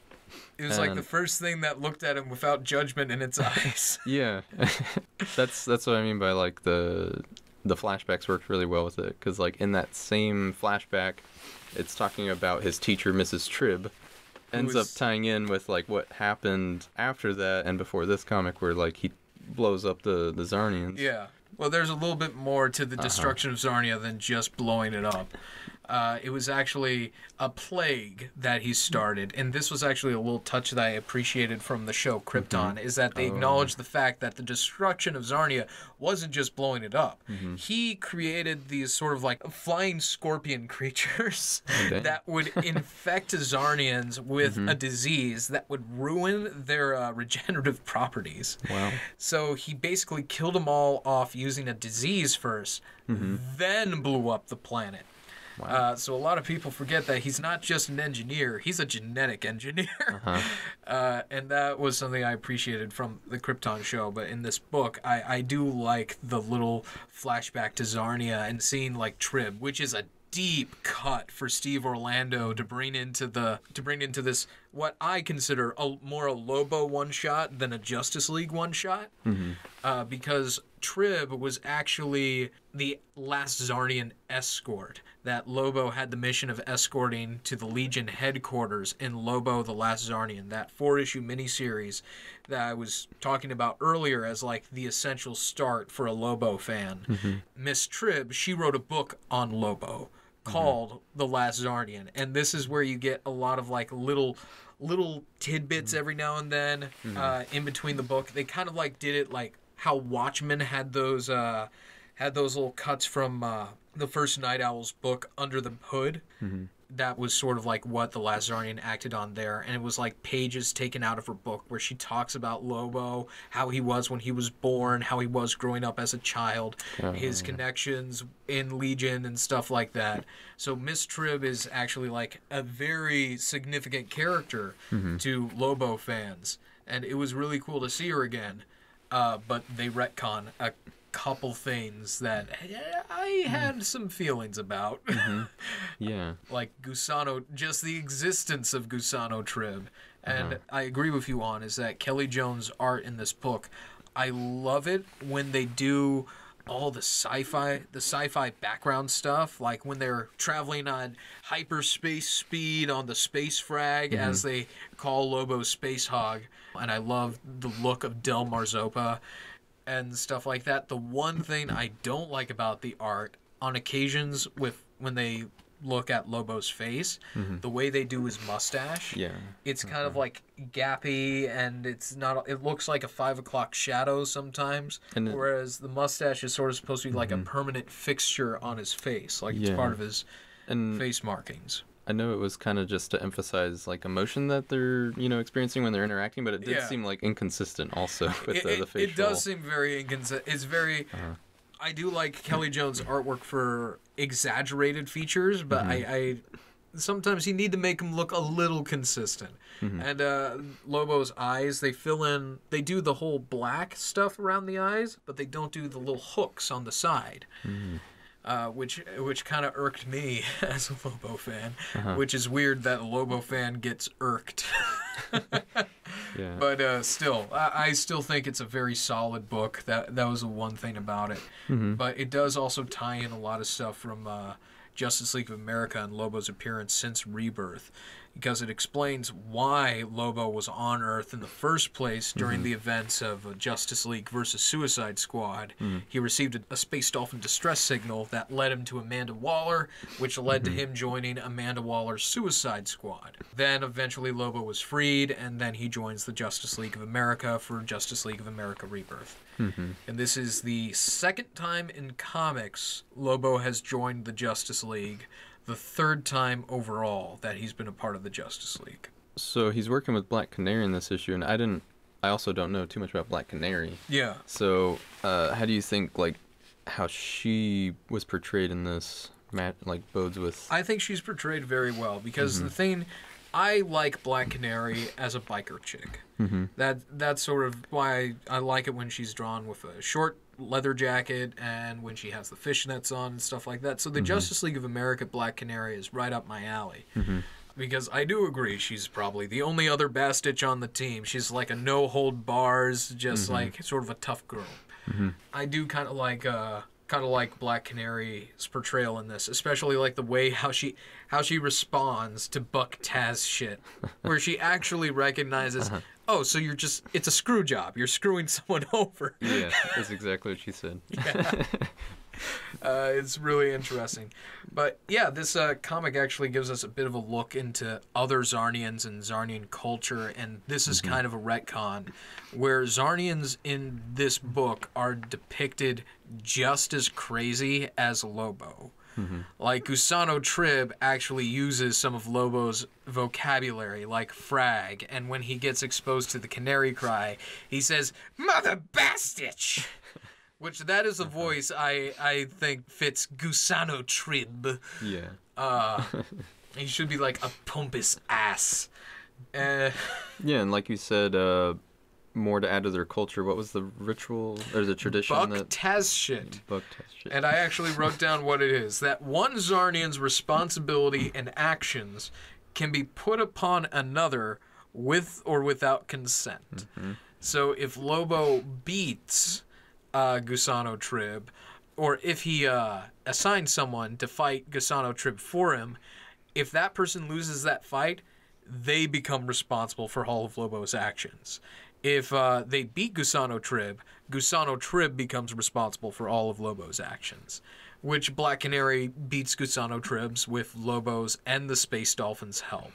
it was like the first thing that looked at him without judgment in its eyes. Yeah, that's that's what I mean by like the the flashbacks worked really well with it because like in that same flashback, it's talking about his teacher Mrs. Tribb, ends was- up tying in with like what happened after that and before this comic where like he blows up the the Czarnians. yeah. Well, there's a little bit more to Uh-huh. the destruction of Czarnia than just blowing it up. Uh, it was actually a plague that he started, and this was actually a little touch that I appreciated from the show Krypton. Mm-hmm. Is that they Oh. acknowledged the fact that the destruction of Czarnia wasn't just blowing it up. Mm-hmm. He created these sort of like flying scorpion creatures Okay. that would infect Czarnians with Mm-hmm. a disease that would ruin their uh, regenerative properties. Wow. So he basically killed them all off using a disease 1st then blew up the planet. Wow. Uh, so a lot of people forget that he's not just an engineer; he's a genetic engineer, Uh-huh. uh, and that was something I appreciated from the Krypton show. But in this book, I, I do like the little flashback to Czarnia and seeing like Tribb, which is a deep cut for Steve Orlando to bring into the to bring into this what I consider a more a Lobo one shot than a Justice League one shot uh, because Tribb was actually the last Czarnian escort that Lobo had the mission of escorting to the Legion headquarters in Lobo the Last Czarnian, that four issue miniseries that I was talking about earlier as like the essential start for a Lobo fan. Miss Tribb, she wrote a book on Lobo called The Last Czarnian, and this is where you get a lot of like little little tidbits every now and then uh, in between the book. They kind of like did it like how Watchmen had those uh, had those little cuts from uh, the first Night Owl's book Under the Hood. That was sort of like what the Last Czarnian acted on there, and it was like pages taken out of her book where she talks about Lobo, how he was when he was born, how he was growing up as a child, his connections in Legion and stuff like that. So Miss Tribb is actually like a very significant character to Lobo fans, and it was really cool to see her again. Uh, but they retcon a couple things that I had mm. some feelings about, mm-hmm. Yeah. like Gusano, just the existence of Gusano Tribb. And uh-huh. I agree with you on is that Kelley Jones' art in this book, I love it when they do all the sci-fi the sci-fi background stuff. Like when they're traveling on hyperspace speed on the space frag mm-hmm. as they call Lobo Space Hog. And I love the look of Del Marzopa and stuff like that. The one thing I don't like about the art on occasions with when they look at Lobo's face, mm-hmm. the way they do his mustache. Yeah. It's kind of mm-hmm. like gappy and it's not it looks like a five o'clock shadow sometimes. Whereas the mustache is sort of supposed to be like a mm-hmm. permanent fixture on his face. Like it's part of his And face markings. I know it was kind of just to emphasize like emotion that they're you know experiencing when they're interacting, but it did Yeah. seem like inconsistent also with it, the, it- the facial. it does seem very inconsistent. It's very. Uh-huh. I do like Kelley Jones' artwork for exaggerated features, but mm-hmm. I, I sometimes you need to make them look a little consistent. Mm-hmm. And uh, Lobo's eyes, they fill in, they do the whole black stuff around the eyes, but they don't do the little hooks on the side. Mm-hmm. Uh, which which kind of irked me as a Lobo fan, which is weird that a Lobo fan gets irked. Yeah. But uh, still, I, I still think it's a very solid book. That that was the one thing about it. But it does also tie in a lot of stuff from uh, Justice League of America and Lobo's appearance since Rebirth, because it explains why Lobo was on Earth in the first place during mm-hmm. the events of uh, Justice League versus Suicide Squad. Mm. He received a, a space dolphin distress signal that led him to Amanda Waller, which led to mm-hmm. him joining Amanda Waller's Suicide Squad. Then eventually Lobo was freed, and then he joins the Justice League of America for Justice League of America Rebirth. Mm-hmm. And this is the second time in comics Lobo has joined the Justice League, the third time overall that he's been a part of the Justice League. So he's working with Black Canary in this issue, and I didn't. I also don't know too much about Black Canary. Yeah. So, uh, how do you think like how she was portrayed in this mat like bodes with? I think she's portrayed very well because the thing I like Black Canary as a biker chick. Mm-hmm. That that's sort of why I, I like it when she's drawn with a short leather jacket and when she has the fishnets on and stuff like that. So the mm-hmm. Justice League of America Black Canary is right up my alley. Mm-hmm. Because I do agree she's probably the only other Bastich on the team. She's like a no hold bars, just mm-hmm. like sort of a tough girl. I do kind of like uh kind of like Black Canary's portrayal in this, especially like the way how she how she responds to Buck Taz shit, where she actually recognizes, uh-huh. Oh, so you're just it's a screw job. You're screwing someone over. yeah, that's exactly what she said. Uh, it's really interesting. But yeah, this uh, comic actually gives us a bit of a look into other Czarnians and Czarnian culture, and this is kind of a retcon where Czarnians in this book are depicted just as crazy as Lobo. Like Gusano Tribb actually uses some of Lobo's vocabulary, like frag, and when he gets exposed to the canary cry, he says, Mother Bastich! Which that is a voice I I think fits Gusano Tribb. yeah. Uh, he should be like a pompous ass. Uh, Yeah, and like you said, uh, more to add to their culture. What was the ritual or the tradition Buck that Taz shit. Buck test shit? And I actually wrote down what it is that one Czarnian's responsibility and actions can be put upon another with or without consent. So if Lobo beats uh, Gusano Tribb, or if he uh, assigns someone to fight Gusano Tribb for him, if that person loses that fight, they become responsible for all of Lobo's actions. If uh, they beat Gusano Tribb, Gusano Tribb becomes responsible for all of Lobo's actions. Which Black Canary beats Gusano Tribbs with Lobo's and the Space Dolphins' help.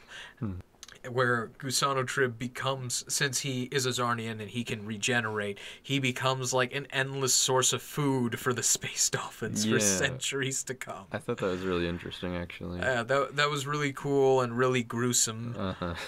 Where Gusano Tribb becomes, since he is a Czarnian and he can regenerate, he becomes like an endless source of food for the Space Dolphins for centuries to come. I thought that was really interesting, actually. Yeah, that, that was really cool and really gruesome. Uh huh.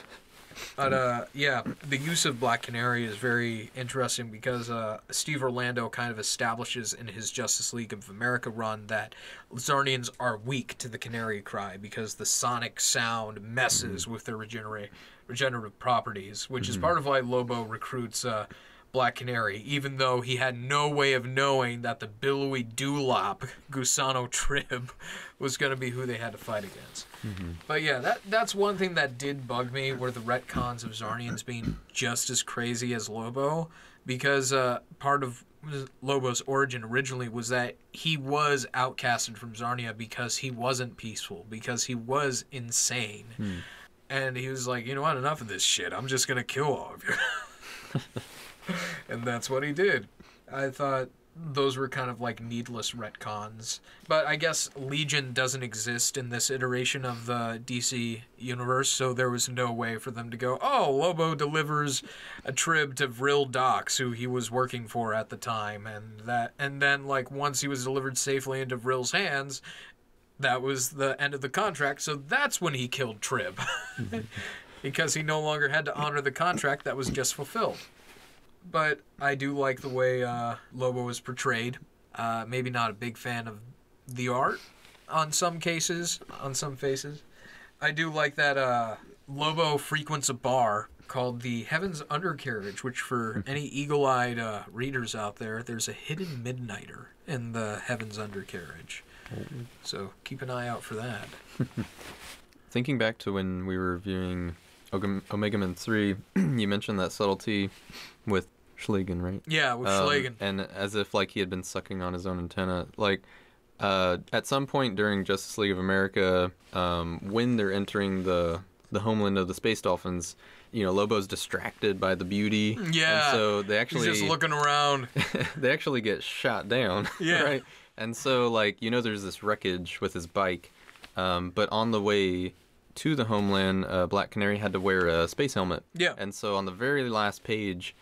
But uh, yeah, the use of Black Canary is very interesting because uh, Steve Orlando kind of establishes in his Justice League of America run that Czarnians are weak to the Canary Cry because the sonic sound messes with their regenerative properties, which is part of why Lobo recruits uh, Black Canary, even though he had no way of knowing that the billowy dewlap Gusano Tribb was going to be who they had to fight against. But yeah, that that's one thing that did bug me were the retcons of Czarnians being just as crazy as Lobo, because uh, part of Lobo's origin originally was that he was outcasted from Czarnia because he wasn't peaceful, because he was insane. And he was like, you know what, enough of this shit. I'm just gonna kill all of you. and that's what he did. I thought those were kind of like needless retcons. But I guess Legion doesn't exist in this iteration of the DC universe, so there was no way for them to go, oh, Lobo delivers a trib to Vril Dox, who he was working for at the time, and that and then like once he was delivered safely into Vril's hands, that was the end of the contract, so that's when he killed Tribb. Mm-hmm. because he no longer had to honor the contract that was just fulfilled but I do like the way uh, Lobo is portrayed. Uh, maybe not a big fan of the art on some cases, on some faces. I do like that uh, Lobo frequents a bar called the Heavens Undercarriage, which for any eagle-eyed uh, readers out there, there's a hidden midnighter in the Heavens Undercarriage. So keep an eye out for that. Thinking back to when we were reviewing Omega Man 3, you mentioned that subtlety with Schlagen, right? Yeah, with Um. And as if like he had been sucking on his own antenna. Like uh, at some point during Justice League of America, um, when they're entering the the homeland of the space dolphins, you know, Lobo's distracted by the beauty. Yeah, And so they He's actually just looking around. they actually get shot down. Yeah. Right. And so like you know there's this wreckage with his bike, um, but on the way to the homeland, uh, Black Canary had to wear a space helmet. Yeah. And so on the very last page,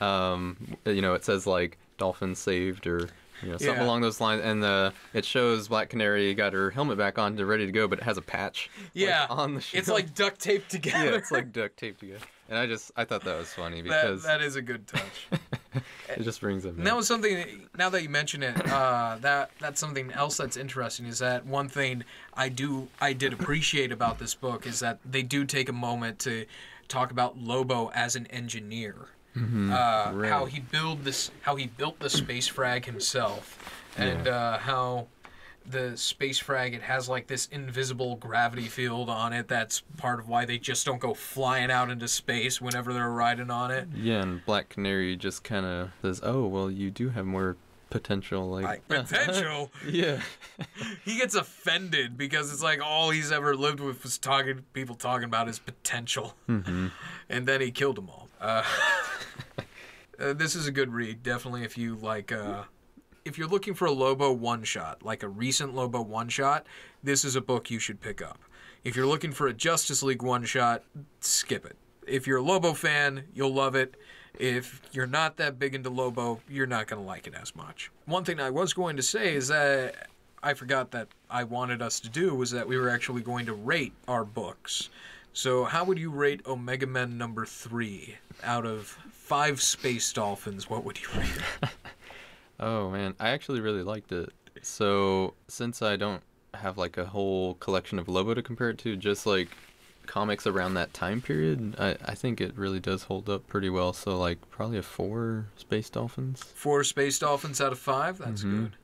um, you know, it says like dolphin saved or you know something Yeah. along those lines, and uh, it shows Black Canary got her helmet back on, to ready to go, but it has a patch. like, Yeah, on the It's like duct taped together. yeah, it's like duct taped together. And I just I thought that was funny that. because That is a good touch. it just brings it. That was something. Now that you mention it, uh, that that's something else that's interesting. Is that one thing I do I did appreciate about this book is that they do take a moment to talk about Lobo as an engineer. Uh, How he build this, how he built the space frag himself, and uh, how the space frag it has like this invisible gravity field on it. That's part of why they just don't go flying out into space whenever they're riding on it. Yeah, and Black Canary just kind of says, "Oh, well, you do have more potential." Like, Like potential. yeah, he gets offended because it's like all he's ever lived with was talking people talking about his potential, Mm-hmm. and then he killed them all. Uh, uh, this is a good read, definitely. If you like, uh, if you're looking for a Lobo one shot, like a recent Lobo one shot, this is a book you should pick up. If you're looking for a Justice League one shot, skip it. If you're a Lobo fan, you'll love it. If you're not that big into Lobo, you're not going to like it as much. One thing I was going to say is that I forgot that I wanted us to do was that we were actually going to rate our books. So, how would you rate Omega Men number three out of five space dolphins? What would you rate? Oh man, I actually really liked it. So since I don't have like a whole collection of Lobo to compare it to, just like comics around that time period, I, I think it really does hold up pretty well. So like probably a four Space Dolphins. Four space dolphins out of five. That's Mhm. good.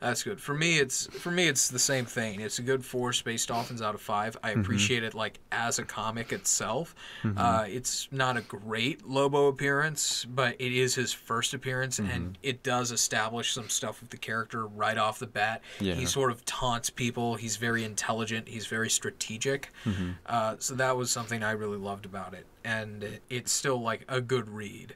That's good. For me, it's for me, it's the same thing. It's a good four space dolphins out of five. I appreciate it like as a comic itself. Uh, it's not a great Lobo appearance, but it is his first appearance, and it does establish some stuff with the character right off the bat. Yeah. He sort of taunts people. He's very intelligent. He's very strategic. Uh, so that was something I really loved about it, and it's still like a good read.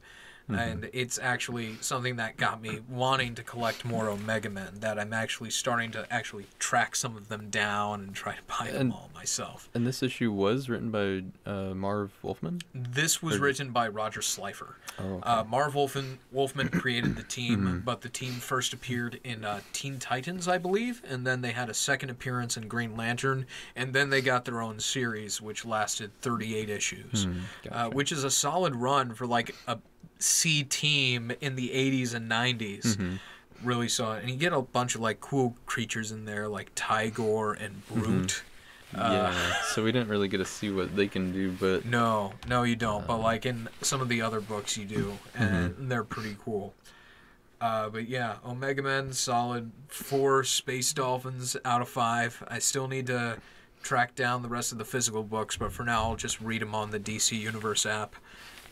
And it's actually something that got me wanting to collect more Omega Men. That I'm actually starting to actually track some of them down and try to buy them all myself. And this issue was written by uh, Marv Wolfman. This was Or- written by Roger Slifer. Oh, okay. Uh, Marv Wolfman, Wolfman created the team, but the team first appeared in uh, Teen Titans, I believe, and then they had a second appearance in Green Lantern, and then they got their own series, which lasted 38 issues, uh, gotcha. which is a solid run for like a C team in the 80s and 90s. Mm-hmm. Really saw it, and you get a bunch of like cool creatures in there, like Tigorr and mm-hmm. Broot. yeah. Uh, so we didn't really get to see what they can do, but No, no, you don't. But uh-huh. like in some of the other books, you do, mm-hmm. and they're pretty cool. Uh, but yeah, Omega Men, solid four space dolphins out of five. I still need to track down the rest of the physical books, but for now, I'll just read them on the DC Universe app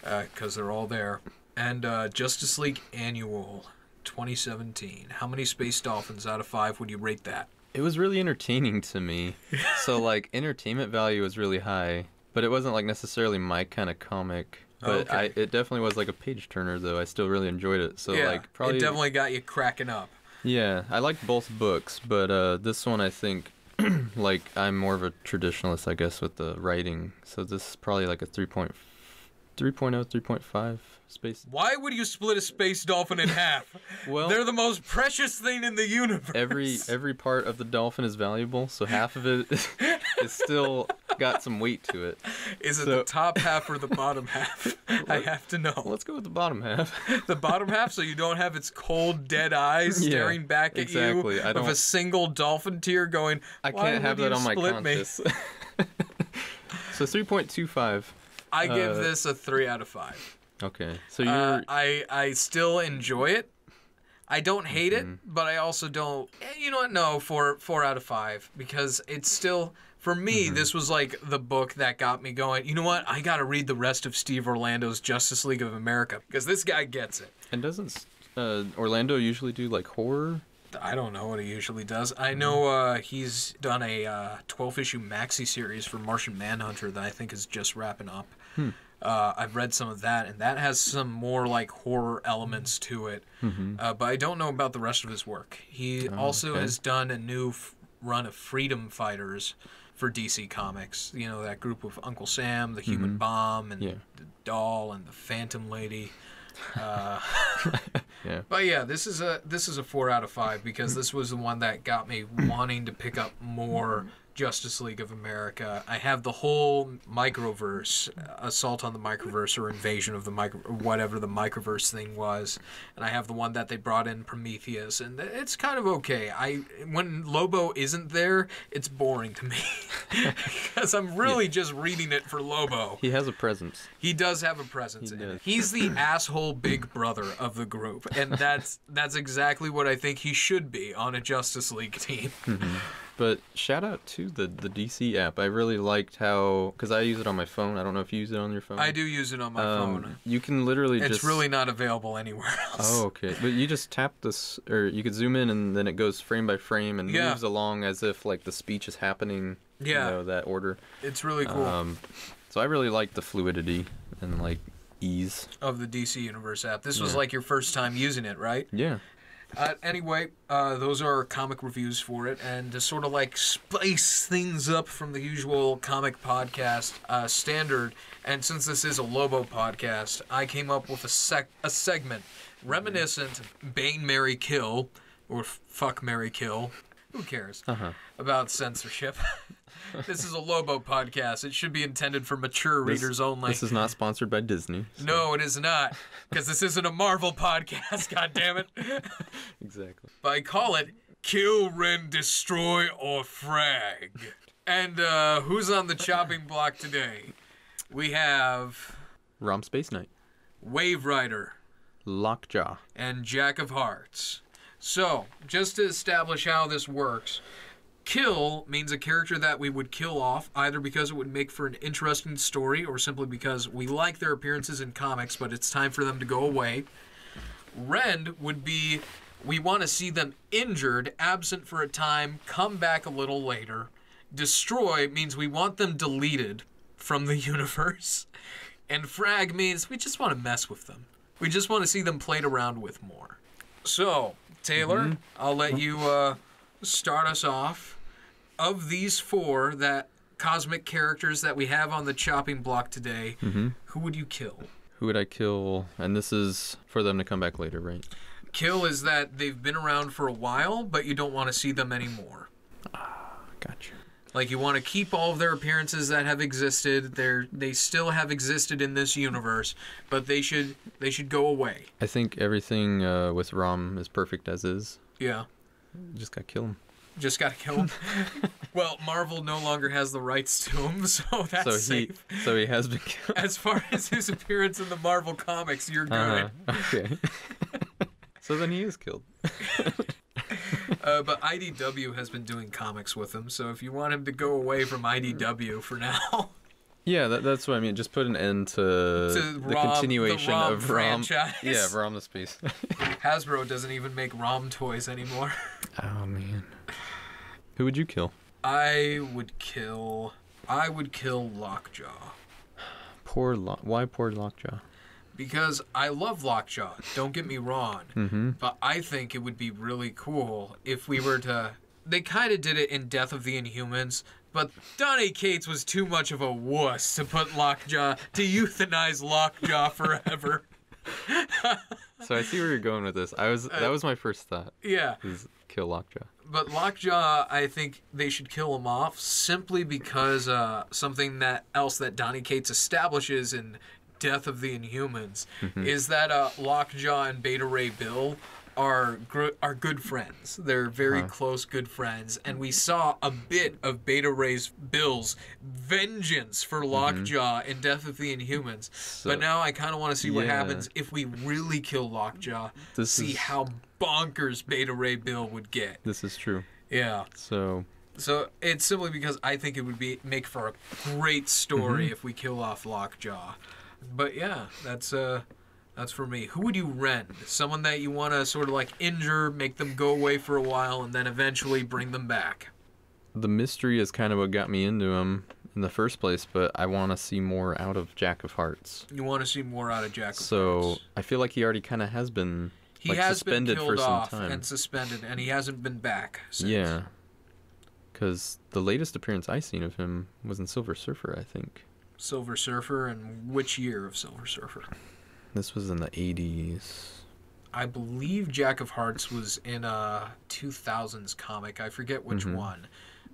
because they're all there. And uh, Justice League Annual 2017. How many space dolphins out of five would you rate that? it was really entertaining to me. so like entertainment value was really high, but it wasn't like necessarily my kind of comic. Oh, But okay. I it definitely was like a page turner though. I still really enjoyed it. So yeah, like probably it definitely got you cracking up. Yeah, I liked both books, but uh, this one I think, like, I'm more of a traditionalist, I guess, with the writing. So this is probably like a 3.0, 3.0, 3.5 space. Why would you split a space dolphin in half? Well, They're the most precious thing in the universe. every every part of the dolphin is valuable, so half of it is still got some weight to it. Is it the top half or the bottom half? I have to know. Let's go with the bottom half. The bottom half, so you don't have its cold, dead eyes Yeah, staring back at exactly. you I with a single dolphin tear going. I can't have that on my conscience. So 3.25. I give Uh, this a three out of five. Okay. So you're Uh, I I still enjoy it. I don't hate Mm-hmm. it, but I also don't. eh, You know what? No, four four out of five because it's still for me. Mm-hmm. This was like the book that got me going. You know what? I got to read the rest of Steve Orlando's Justice League of America because this guy gets it. and doesn't uh, Orlando usually do like horror? I don't know what he usually does. Mm-hmm. I know uh, he's done a uh, 12 issue maxi series for Martian Manhunter that I think is just wrapping up. Hmm. Uh, I've read some of that, and that has some more like horror elements to it. Uh, but I don't know about the rest of his work. He also Mm-hmm. Oh, okay. has done a new f- run of Freedom Fighters for DC Comics. You know, that group of Uncle Sam, the Human Bomb, and Mm-hmm. Yeah. the Doll, and the Phantom Lady. Uh, Yeah. but yeah, this is a this is a four out of five because this was the one that got me wanting to pick up more Justice League of America. I have the whole microverse, uh, assault on the microverse or invasion of the micro, whatever the microverse thing was, and I have the one that they brought in Prometheus, and it's kind of okay. I when Lobo isn't there, it's boring to me because I'm really just reading it for Lobo. He has a presence. He does have a presence He in it. does. He's the asshole big brother of the group, and that's that's exactly what I think he should be on a Justice League team. But shout out to the the DC app. I really liked how because I use it on my phone. I don't know if you use it on your phone. I do use it on my Um, phone. you can literally just It's just. really not available anywhere else. Oh, okay. But you just tap this, or you could zoom in, and then it goes frame by frame and Yeah. moves along as if like the speech is happening. Yeah. You know that order. It's really cool Um, so I really like the fluidity and like ease. of the DC Universe app. This was like your first time using it, right? Yeah. Uh, anyway, uh, those are our comic reviews for it, and to sort of like spice things up from the usual comic podcast uh, standard, and since this is a Lobo podcast, I came up with a sec- a segment reminiscent Bane, Mary Kill, or Fuck Mary Kill. Who cares Uh huh. about censorship? this is a Lobo podcast. It should be intended for mature readers only. This is not sponsored by Disney. so- no, it is not, because this isn't a Marvel podcast. God damn it! Exactly. But I call it Kill, Rend, Destroy, or Frag. And uh, who's on the chopping block today? We have Rom Space Knight. Waverider Lockjaw. and Jack of Hearts. So, just to establish how this works, kill means a character that we would kill off, either because it would make for an interesting story or simply because we like their appearances in comics, but it's time for them to go away. Rend would be we want to see them injured, absent for a time, come back a little later. Destroy means we want them deleted from the universe. And frag means we just want to mess with them. We just want to see them played around with more. So, Taylor, I'll let you uh, start us off. Of these four that cosmic characters that we have on the chopping block today, who would you kill? Who would I kill? And this is for them to come back later, right? Kill is that they've been around for a while, but you don't want to see them anymore. Ah, Gotcha. Like you want to keep all of their appearances that have existed. They're they still have existed in this universe, but they should they should go away. I think everything uh, with Rom is perfect as is. Yeah. Just gotta kill him. Just gotta kill him. well, Marvel no longer has the rights to him, so that's so he, safe. so he has been killed. As far as his appearance in the Marvel comics, you're good. Uh-huh. Okay. so then he is killed. Uh, but IDW has been doing comics with him, so if you want him to go away from IDW for now, Yeah, that, that's what I mean. Just put an end to, To the Rom- the continuation Rom of Rom. franchise. Yeah, Rom the Space. Hasbro doesn't even make ROM toys anymore. oh man. Who would you kill? I would kill. I would kill Lockjaw Poor Lock. Why poor Lockjaw? because I love Lockjaw. Don't get me wrong, Mm-hmm. but I think it would be really cool if we were to. They kind of did it in Death of the Inhumans, but Donny Cates was too much of a wuss to put Lockjaw to euthanize Lockjaw forever. So I see where you're going with this. I was that was my first thought. Yeah, Is kill Lockjaw. but Lockjaw, I think they should kill him off simply because uh, something that else that Donny Cates establishes in Death of the Inhumans is that uh, Lockjaw and Beta Ray Bill are gr- are good friends. They're very Uh-huh. close, good friends, and we saw a bit of Beta Ray's Bill's vengeance for Lockjaw and Death of the Inhumans. but now I kind of want to see what happens if we really kill Lockjaw. This see is- how bonkers Beta Ray Bill would get. This is true. Yeah. So So it's simply because I think it would be make for a great story if we kill off Lockjaw. But yeah, that's uh that's for me. Who would you rend? Someone that you want to sort of like injure, make them go away for a while, and then eventually bring them back. the mystery is kind of what got me into him in the first place, but I want to see more out of Jack of Hearts. You want to see more out of Jack. of So Hearts. I feel like he already kind of has been he like has been suspended killed for some off time. and suspended, and he hasn't been back. Since. Yeah. Because the latest appearance I seen of him was in Silver Surfer, I think. Silver Surfer, and which year of Silver Surfer? This was in the 80s. I believe Jack of Hearts was in a 2000s comic. I forget which Mhm. one.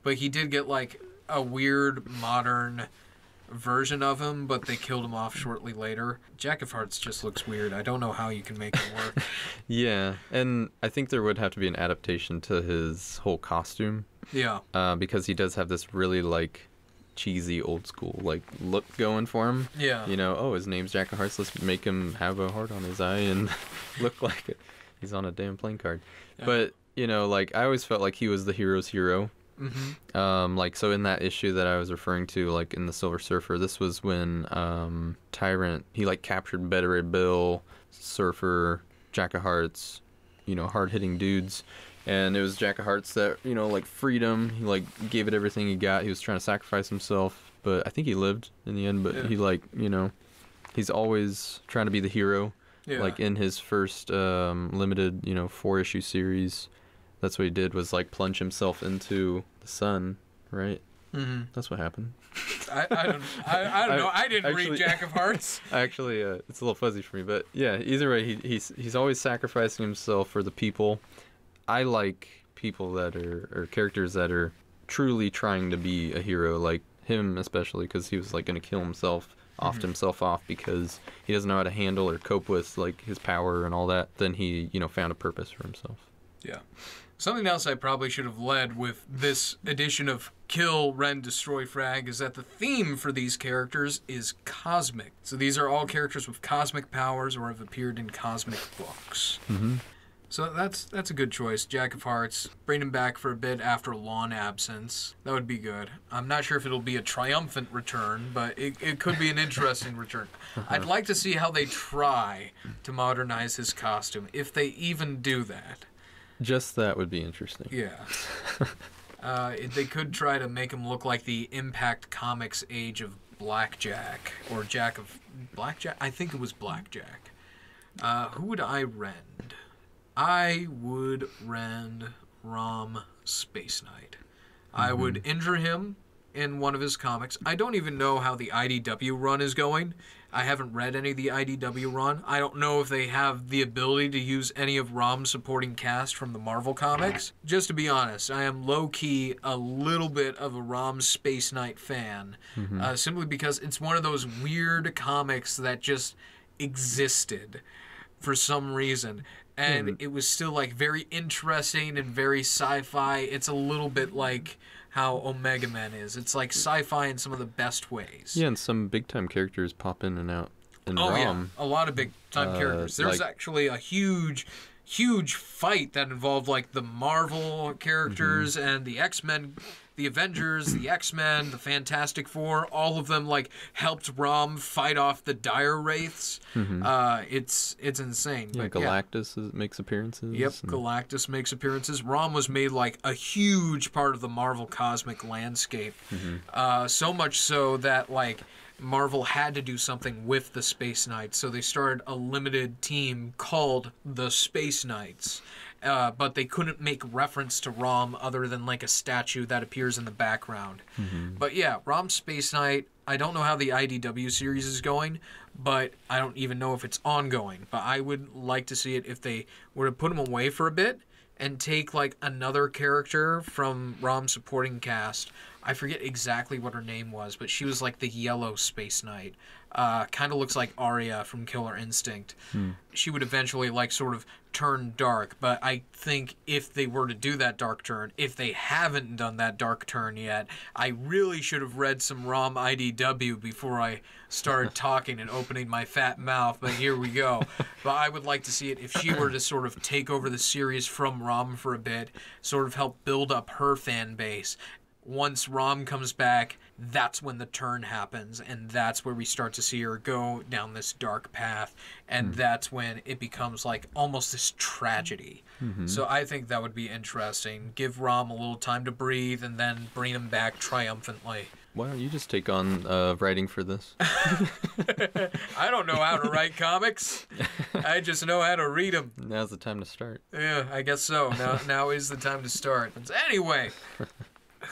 But he did get like a weird modern version of him, but they killed him off shortly later. Jack of Hearts just looks weird. I don't know how you can make it work. Yeah, and I think there would have to be an adaptation to his whole costume yeah. uh, because he does have this really like cheesy old school like look going for him. Yeah. You know, oh, his name's Jack of Hearts. Let's make him have a heart on his eye and look like it. He's on a damn playing card. Yeah. But you know, like I always felt like he was the hero's hero. hmm Um, like so in that issue that I was referring to, like in the Silver Surfer, this was when um, Tyrant he like captured Beta Ray Bill, Surfer, Jack of Hearts, you know, hard hitting dudes, and it was Jack of Hearts that you know like freedom. He like gave it everything he got. He was trying to sacrifice himself, but I think he lived in the end. But Yeah. he like you know, he's always trying to be the hero. Yeah. Like in his first um, limited, you know, four issue series, that's what he did was like plunge himself into the sun, right? hmm That's what happened. I, I don't. I, I don't know. I didn't read Jack of Hearts. Actually, uh, it's a little fuzzy for me, but yeah. Either way, he, he's he's always sacrificing himself for the people. I like people that are or characters that are truly trying to be a hero, like him especially, because he was like gonna kill himself, offed Mhm. himself off because he doesn't know how to handle or cope with like his power and all that. Then he, you know, found a purpose for himself. Yeah. Something else I probably should have led with this edition of Kill, Rend, Destroy, Frag is that the theme for these characters is cosmic. So these are all characters with cosmic powers or have appeared in cosmic books. Mm-hmm. So that's that's a good choice. Jack of Hearts, bring him back for a bit after a long absence. That would be good. I'm not sure if it'll be a triumphant return, but it, it could be an interesting return. I'd like to see how they try to modernize his costume, if they even do that. Just that would be interesting. Yeah. uh, they could try to make him look like the Impact Comics age of Blackjack or Jack of Blackjack. I think it was Blackjack. Uh, who would I rend? I would rend Rom Space Knight. I would injure him in one of his comics. I don't even know how the IDW run is going. I haven't read any of the IDW run. I don't know if they have the ability to use any of Rom's supporting cast from the Marvel comics. Just to be honest, I am low key a little bit of a Rom Space Knight fan, uh, simply because it's one of those weird comics that just existed for some reason. And it was still like very interesting and very sci-fi. It's a little bit like how Omega Men is. It's like sci-fi in some of the best ways. Yeah, and some big time characters pop in and out in Oh ROM. yeah, a lot of big time Uh, characters. There's like- actually a huge, huge fight that involved like the Marvel characters Mm-hmm. and the X Men, the Avengers, the X Men, the Fantastic Four. All of them like helped Rom fight off the Dire Wraiths. Uh, it's it's insane. Mm-hmm. Yeah, but yeah. Galactus is, makes appearances. Yep, and- Galactus makes appearances. Rom was made like a huge part of the Marvel cosmic landscape. Uh, so much so that like Marvel had to do something with the Space Knights, so they started a limited team called the Space Knights. Uh, but they couldn't make reference to Rom other than like a statue that appears in the background. But yeah, Rom Space Knight. I don't know how the IDW series is going, but I don't even know if it's ongoing. But I would like to see it if they were to put him away for a bit and take like another character from Rom's supporting cast, I forget exactly what her name was, but she was like the yellow space knight. Uh, kind of looks like Arya from Killer Instinct. She would eventually like sort of turn dark, but I think if they were to do that dark turn, if they haven't done that dark turn yet, I really should have read some ROM IDW before I started talking and opening my fat mouth. But here we go. but I would like to see it if she were to sort of take over the series from ROM for a bit, sort of help build up her fan base. Once Rom comes back, that's when the turn happens, and that's where we start to see her go down this dark path, and that's when it becomes like almost this tragedy. So I think that would be interesting. Give Rom a little time to breathe, and then bring him back triumphantly. Why don't you just take on uh, writing for this? I don't know how to write comics. I just know how to read them. Now's the time to start. Yeah, I guess so. Now, now is the time to start. Anyway,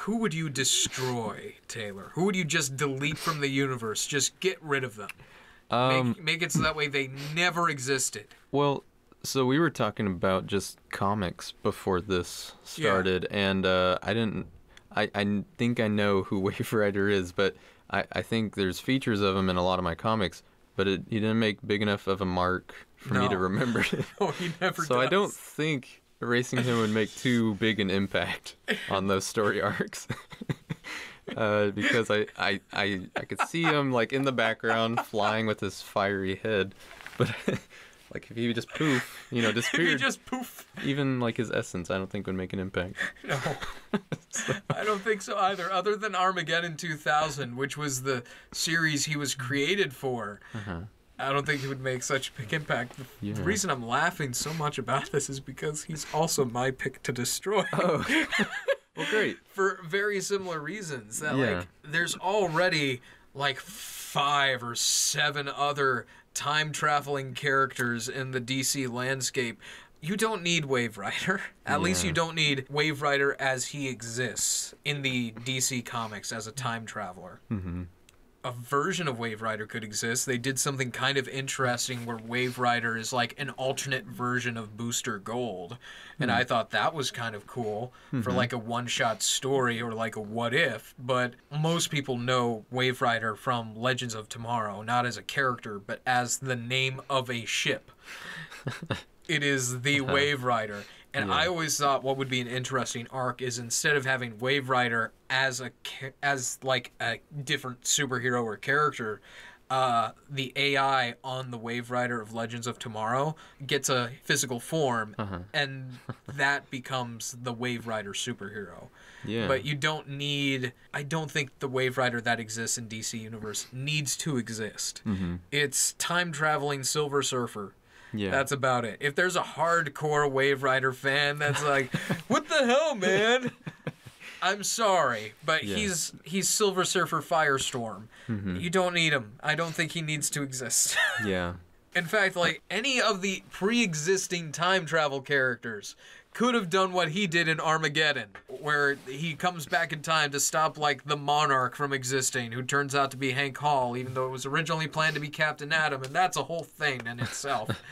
who would you destroy, Taylor? Who would you just delete from the universe? Just get rid of them. Um, make, make it so that way they never existed. Well, so we were talking about just comics before this Yeah. started, and uh, I didn't. I, I think I know who Waverider is, but I, I think there's features of him in a lot of my comics, but it, he didn't make big enough of a mark for me to remember it. Oh, he never so I don't think erasing him would make too big an impact on those story arcs. uh, because I, I, I, I could see him like in the background flying with his fiery head, but like if he just poof, you know, disappeared. If he just poof. even like his essence, I don't think would make an impact. No. I don't think so either. Other than Armageddon 2000, which was the series he was created for. Uh-huh. I don't think he would make such a big impact. The Yeah. reason I'm laughing so much about this is because he's also my pick to destroy. Oh, well, great. for very similar reasons. That Yeah. like there's already like five or seven other time traveling characters in the DC landscape. You don't need Waverider. At least you don't need Waverider as he exists in the DC comics as a time traveler. Mm-hmm. A version of Waverider could exist. They did something kind of interesting where Waverider is like an alternate version of Booster Gold. And I hmm. thought that was kind of cool for mm-hmm. like a one shot story or like a what if. But most people know Waverider from Legends of Tomorrow, not as a character, but as the name of a ship. it is the uh-huh. Waverider. And Yeah. I always thought what would be an interesting arc is instead of having Waverider as a as like a different superhero or character, uh, the AI on the Waverider of Legends of Tomorrow gets a physical form, Uh-huh. and that becomes the Waverider superhero. Yeah. But you don't need. I don't think the Waverider that exists in DC Universe needs to exist. Mm-hmm. It's time traveling Silver Surfer. Yeah. That's about it. If there's a hardcore Waverider fan that's like, "What the hell, man?" I'm sorry, but Yeah. he's he's Silver Surfer Firestorm. Mm-hmm. You don't need him. I don't think he needs to exist. yeah. In fact, like any of the pre-existing time travel characters could have done what he did in Armageddon, where he comes back in time to stop like the Monarch from existing, who turns out to be Hank Hall, even though it was originally planned to be Captain Atom, and that's a whole thing in itself.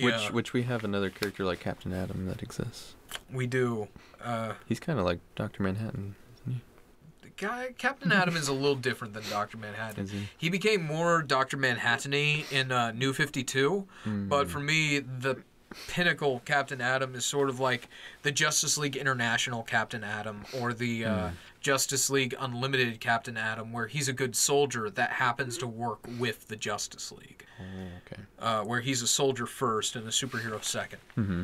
Which Yeah, which we have another character like Captain Atom that exists. we do. Uh, He's kind of like Doctor Manhattan, Captain Atom is a little different than Doctor Manhattan. is he? He became more Doctor Manhattan-y in uh, New Fifty Two, but for me, the pinnacle Captain Atom is sort of like the Justice League International Captain Atom or the uh, Justice League Unlimited Captain Atom, where he's a good soldier that happens to work with the Justice League, Oh, okay. uh, where he's a soldier first and a superhero 2nd Mm-hmm.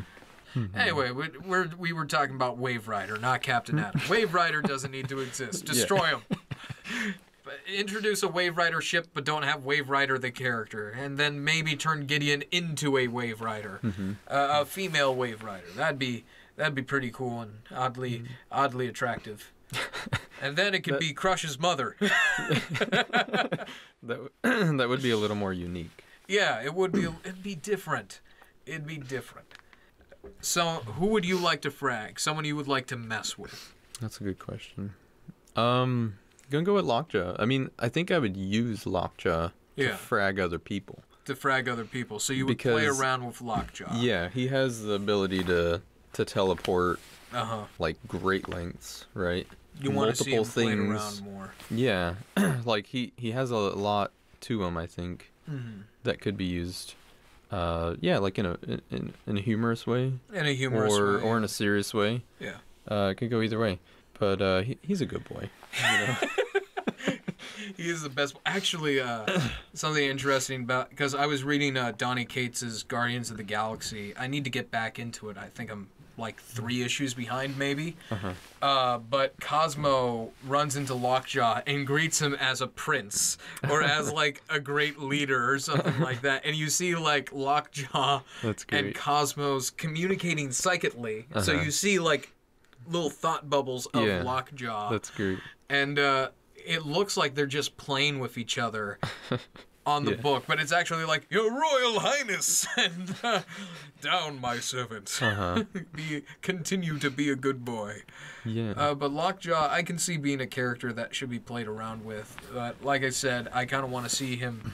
Anyway, we, we're, we were talking about Waverider, not Captain Atom. Waverider doesn't need to exist. Destroy him. Introduce a Waverider ship, but don't have Waverider the character, and then maybe turn Gideon into a Waverider, uh, a female Waverider. That'd be that'd be pretty cool and oddly oddly attractive. and then it could That- be Crush's mother. That w- that would be a little more unique. yeah, it would be. It'd be different. It'd be different. So, who would you like to frag? Someone you would like to mess with? That's a good question. Um, gonna go with Lockjaw. I mean, I think I would use Lockjaw to Yeah. frag other people. to frag other people. So you would play around with Lockjaw. Yeah, he has the ability to to teleport Uh huh. like great lengths, right? You want to see him things. around more. Yeah, like he he has a lot to him. I think hmm that could be used. Uh, yeah, like in a in, in a humorous way, In a humorous or way. or in a serious way. yeah. Uh, it could go either way. But uh, he, he's a good boy. You know? He is the best. Actually, uh, something interesting about because I was reading uh, Donny Cates's Guardians of the Galaxy. I need to get back into it. I think I'm like three issues behind, maybe. uh-huh. Uh, but Cosmo runs into Lockjaw and greets him as a prince or as like a great leader or something like that. And you see like Lockjaw and. Cosmos communicating psychically. So Uh-huh. you see like little thought bubbles of Yeah. Lockjaw That's great. and uh, it looks like they're just playing with each other on the Yeah. book, but it's actually like Your Royal Highness, and uh, down, my servant. Uh-huh. be continue to be a good boy. Yeah. Uh, but Lockjaw, I can see being a character that should be played around with. But like I said, I kind of want to see him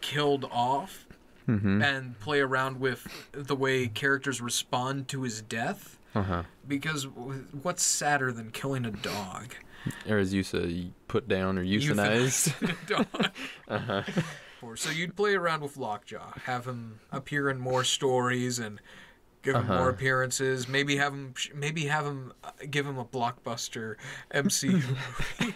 killed off mm-hmm. and play around with the way characters respond to his death. Uh-huh. Because what's sadder than killing a dog? Or as you say, put down or euthanized. Dog. uh-huh. So you'd play around with Lockjaw, have him appear in more stories and give him more Uh-huh. appearances. Maybe have him, maybe have him, uh, give him a blockbuster MCU. movie.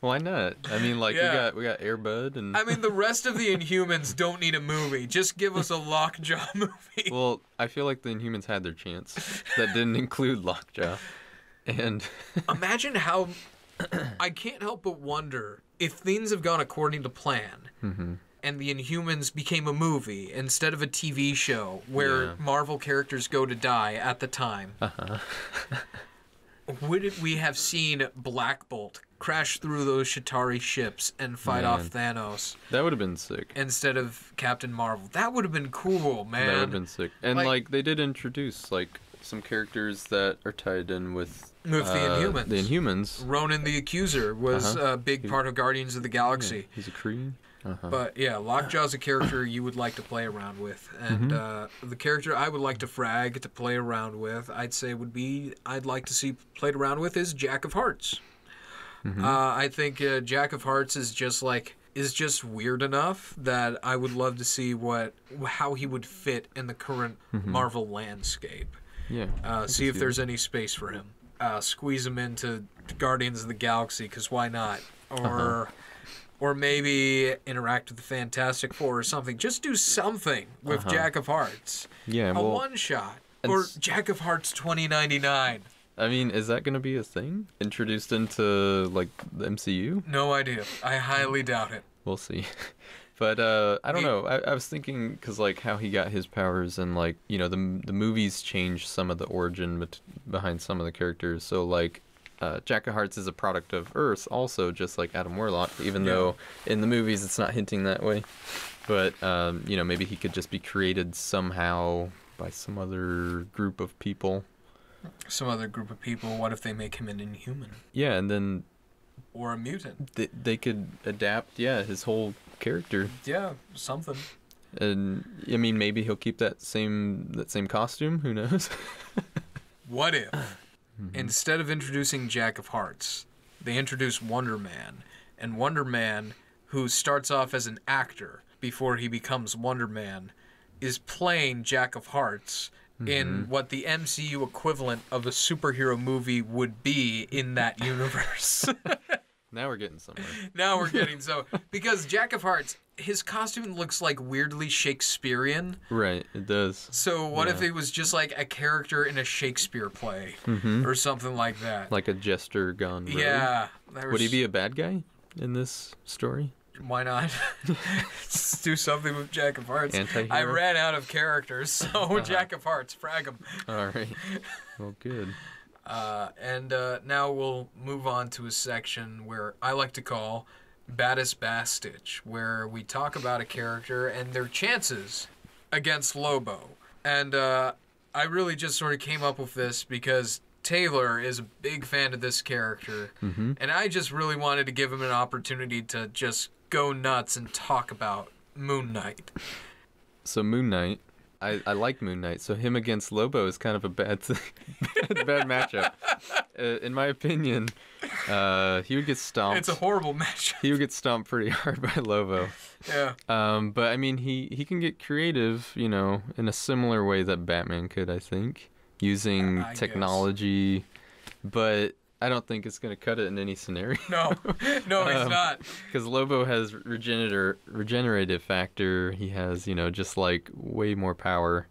Why not? I mean, like Yeah. we got we got Airbud and I mean, the rest of the Inhumans don't need a movie. Just give us a Lockjaw movie. well, I feel like the Inhumans had their chance. That didn't include Lockjaw, and Imagine how. I can't help but wonder if things have gone according to plan. Mhm. And the Inhumans became a movie instead of a TV show where Yeah. Marvel characters go to die at the time. uh-huh. Would we have seen Black Bolt crash through those Chitauri ships and fight off Thanos that would have been sick. instead of Captain Marvel? That would have been cool, man. That would have been sick. And like- like, they did introduce like some characters that are tied in with With the uh, Inhumans. The Inhumans. Ronan the Accuser was Uh-huh. a big part of Guardians of the Galaxy. He's a Kree. Uh-huh. But yeah, Lockjaw's a character you would like to play around with, and Mm-hmm. uh, the character I would like to frag to play around with, I'd say would be I'd like to see played around with is Jack of Hearts. Mm-hmm. Uh, I think uh, Jack of Hearts is just like is just weird enough that I would love to see what how he would fit in the current Marvel landscape. yeah. Uh, see if there's any space for him. Uh, squeeze him into Guardians of the Galaxy, because why not? Or, or maybe interact with the Fantastic Four or something. Just do something with Uh-huh. Jack of Hearts. Yeah. A Well, one shot. Or Jack of Hearts 2099. I mean, is that going to be a thing introduced into like the MCU? No idea. I highly doubt it. We'll see. But uh, I don't know. I, I was thinking because like how he got his powers and like you know the the movies changed some of the origin bet- behind some of the characters. So like uh, Jack of Hearts is a product of Earth, also just like Adam Warlock. Even Yeah. though in the movies it's not hinting that way. But um, you know maybe he could just be created somehow by some other group of people. Some other group of people, what if they make him an inhuman? Yeah, and then Or a mutant? they, they could adapt. Yeah, his whole character. Yeah, something. And I mean, maybe he'll keep that same that same costume. Who knows? What if, mm-hmm. instead of introducing Jack of Hearts, they introduce Wonder Man, and Wonder Man, who starts off as an actor before he becomes Wonder Man, is playing Jack of Hearts in mm-hmm. what the MCU equivalent of a superhero movie would be in that universe. now we're getting somewhere. now we're getting so because Jack of Hearts, his costume looks like weirdly Shakespearean. Right, it does. So what if it was just like a character in a Shakespeare play Mm-hmm. or something like that? Like a jester gone rogue. Yeah. there Would he be a bad guy in this story? Why not? Just do something with Jack of Hearts. Anti-hero? I ran out of characters, so Jack of Hearts, frag him. All right. Well, good. Uh, and uh, now we'll move on to a section where I like to call Baddest Bastich, where we talk about a character and their chances against Lobo. And uh, I really just sort of came up with this because Taylor is a big fan of this character, Mm-hmm. and I just really wanted to give him an opportunity to just go nuts and talk about Moon Knight. So Moon Knight, I, I like Moon Knight, so him against Lobo is kind of a bad thing, bad, bad matchup. Uh, in my opinion, uh, he would get stomped. It's a horrible matchup. he would get stomped pretty hard by Lobo. yeah. Um, but I mean, he he can get creative, you know, in a similar way that Batman could, I think, using I guess. technology. But I don't think it's gonna cut it in any scenario. No, no, he's Um, not. Because Lobo has regenerator regenerative factor. He has, you know, just like way more power.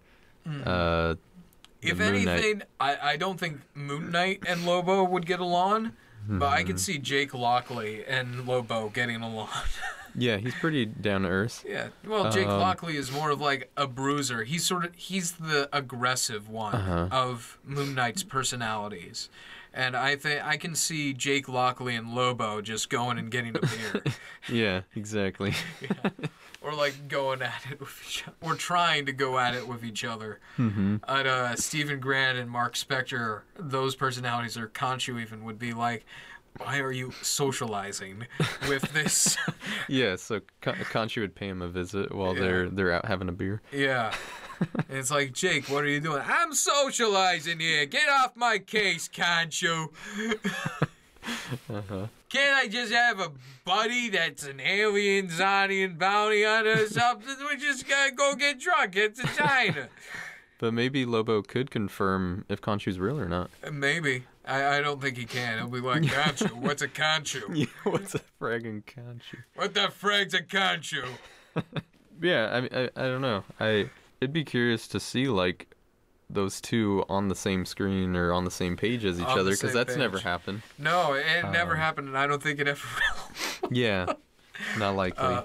Uh, If anything, I, I don't think Moon Knight and Lobo would get along, but I Mm-hmm. could see Jake Lockley and Lobo getting along. yeah, he's pretty down to earth. yeah. Well, Jake Um, Lockley is more of like a bruiser. He's sort of he's the aggressive one Uh-huh. of Moon Knight's personalities. And I think I can see Jake Lockley and Lobo just going and getting a beer. Yeah, exactly. or like going at it with each other, or trying to go at it with each other. Mm-hmm. And uh, Stephen Grant and Mark Spector, those personalities, or Khonshu even, would be like, "Why are you socializing with this?" yeah, so Con- Khonshu would pay him a visit while Yeah. they're they're out having a beer. yeah. It's like, Jake, what are you doing? I'm socializing here. Get off my case, Khonshu. Uh-huh. Can't I just have a buddy that's an alien Czarnian bounty hunter or something? We just gotta go get drunk. It's a China. But maybe Lobo could confirm if Khonshu's real or not. Uh, maybe. I, I don't think he can. He'll be like, Khonshu, what's a Khonshu? Yeah, what's a fragging Khonshu? What the frag's a Khonshu? Yeah, I mean, I, I don't know. I it'd be curious to see like those two on the same screen or on the same page as each On other because that's never happened. No, it Um, never happened, and I don't think it ever will. Yeah, not likely. Uh,